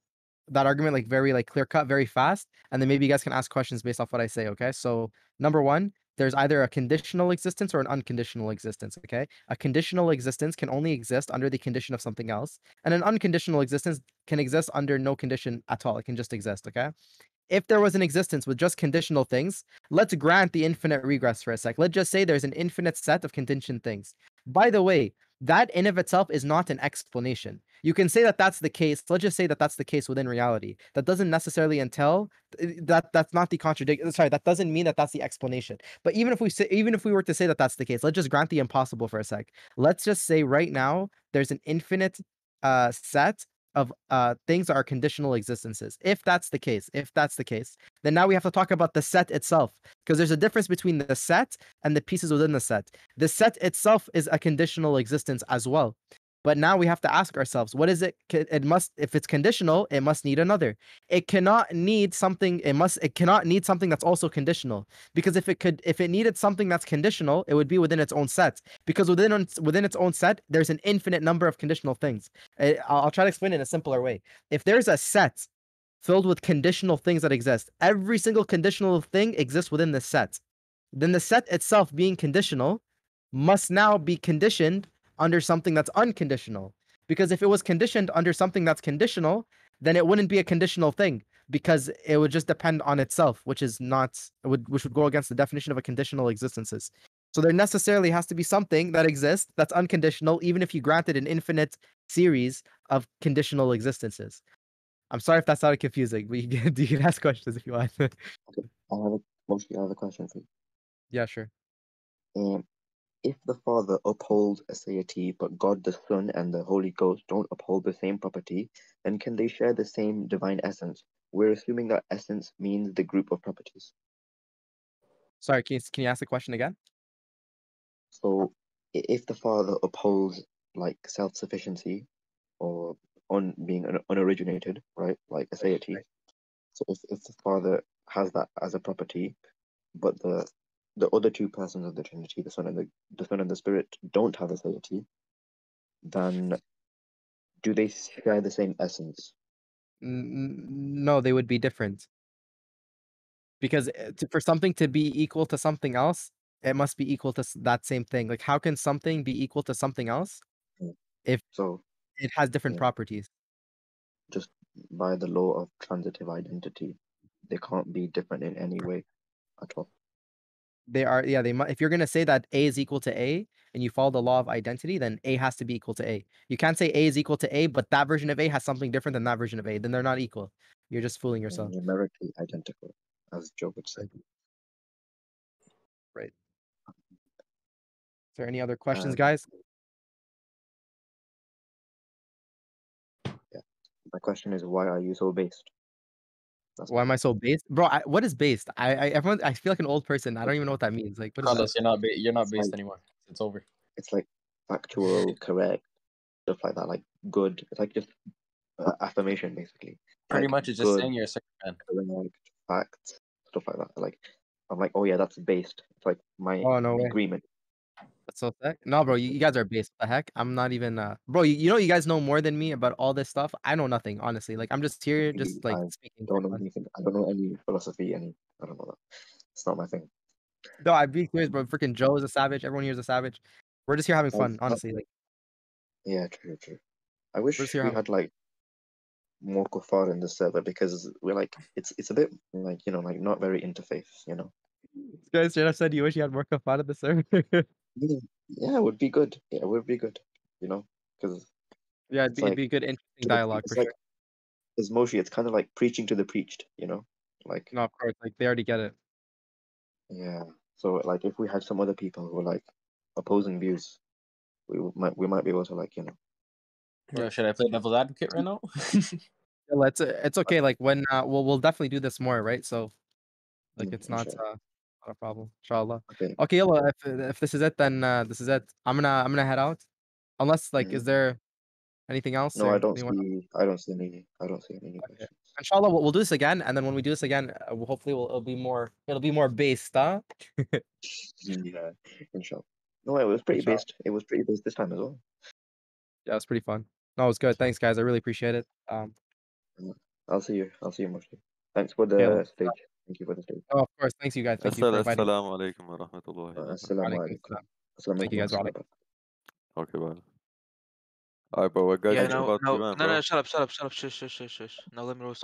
that argument, like very like clear cut, very fast, and then maybe you guys can ask questions based off what I say. Okay, so number one, there's either a conditional existence or an unconditional existence. Okay, a conditional existence can only exist under the condition of something else, and an unconditional existence can exist under no condition at all. It can just exist. Okay. If there was an existence with just conditional things, let's grant the infinite regress for a sec. Let's just say there's an infinite set of contingent things. By the way, that in of itself is not an explanation. You can say that that's the case. Let's just say that that's the case within reality. That doesn't necessarily entail that that's not the contradiction. Sorry, that doesn't mean that that's the explanation. But even if we say, even if we were to say that that's the case, let's just grant the impossible for a sec. Let's just say right now there's an infinite uh, set of uh, things are conditional existences. If that's the case, if that's the case, then now we have to talk about the set itself because there's a difference between the set and the pieces within the set. The set itself is a conditional existence as well. But now we have to ask ourselves, what is it? It must, if it's conditional, it must need another. It cannot need something. It must. It cannot need something that's also conditional. Because if it could, if it needed something that's conditional, it would be within its own set. Because within within its own set, there's an infinite number of conditional things. Uh, I'll, I'll try to explain it in a simpler way. If there's a set filled with conditional things that exist, every single conditional thing exists within the set. Then the set itself being conditional must now be conditioned under something that's unconditional. Because if it was conditioned under something that's conditional, then it wouldn't be a conditional thing because it would just depend on itself, which is not would which would go against the definition of a conditional existences. So there necessarily has to be something that exists that's unconditional, even if you granted an infinite series of conditional existences. I'm sorry if that sounded confusing, but you can, you can ask questions if you want. okay. I have a, I have a question for you. yeah, sure. Um, if the Father upholds a deity, but God the Son and the Holy Ghost don't uphold the same property, then can they share the same divine essence? We're assuming that essence means the group of properties. Sorry, can you, can you ask the question again? So if the Father upholds like self-sufficiency or on being un- unoriginated, right, like aseity. So if, if the Father has that as a property, but the the other two persons of the Trinity, the Son and the the Son and the Spirit, don't have aseity, then do they share the same essence? No, they would be different. Because uh, to, for something to be equal to something else, it must be equal to that same thing. Like, how can something be equal to something else? If So it has different Yeah. properties. just by the law of transitive identity, they can't be different in any way at all. They are, yeah. They mu- if you're gonna say that A is equal to A and you follow the law of identity, then A has to be equal to A. You can't say A is equal to A, but that version of A has something different than that version of A. Then they're not equal. You're just fooling yourself. numerically identical, as Job would say. Right. Is there any other questions, Um, guys? My question is, why are you so based? That's Why am I so based, bro? I, what is based? I, I everyone. I feel like an old person. I don't even know what that means. Like, what? Carlos, you're not ba- you're not It's based like- anymore. It's over. It's like factual, correct, stuff like that. Like good. It's like just uh, affirmation, basically. Pretty Like, much it's just saying you're a sick man. correct, facts, stuff like that. Like I'm like, oh yeah, that's based. It's like my Oh no agreement. That's so sick. No, bro, you, you guys are based. What the heck? I'm not even uh bro, you, you know you guys know more than me about all this stuff. I know nothing, honestly. Like I'm just here just like I speaking. don't know anything. I don't know any philosophy. Any. I don't know that. It's not my thing. No, I'd be curious, bro. Freaking Joe is a savage. Everyone here is a savage. We're just here having fun, honestly. Like Yeah, true, true. I wish we house? had like more kuffar in the server because we're like it's it's a bit like you know like not very interfaith, you know. this guy straight up said you wish you had more kuffar in the server. Yeah, yeah, it would be good. Yeah, it would be good, you know, because yeah, it'd It's be, it'd be good interesting dialogue for like sure. because Moshi, it's kind of like preaching to the preached, you know, like No, of course, like they already get it. yeah. So like if we had some other people who were like opposing views, we might we might be able to like you know Yo, should I play devil's advocate right now? Yeah, Let's uh, it's okay. Like when uh, we'll we'll definitely do this more, right? So like it's not inshallah. uh not a problem. Inshallah. okay. Okay, yalla, if if this is it, then uh, this is it. I'm gonna I'm gonna head out. Unless like, is Mhm. there anything else? No, I don't anyone- see. I don't see any. I don't see any Okay. questions. Inshallah, we'll, we'll do this again, and then when we do this again, uh, we'll- hopefully we'll, it'll be more it'll be more based, huh? Yeah, inshallah. No, it was pretty Inshallah. based. It was pretty based this time as well. Yeah, it was pretty fun. No, it was good. Thanks, guys. I really appreciate it. Um, I'll see you. I'll see you, Moshi. Thanks for the well, stage. Thank you for the time. Oh, of course. Thanks, you guys. Thank Assalamu you for Assalamu alaikum wa rahmatullahi uh, wa barakatuh. Thank you guys. Okay, bye. All right, bro. What guys yeah, no, no, no, no, shut up, shut up, shut up. Shush, shush, shush, shush. Now let me roast.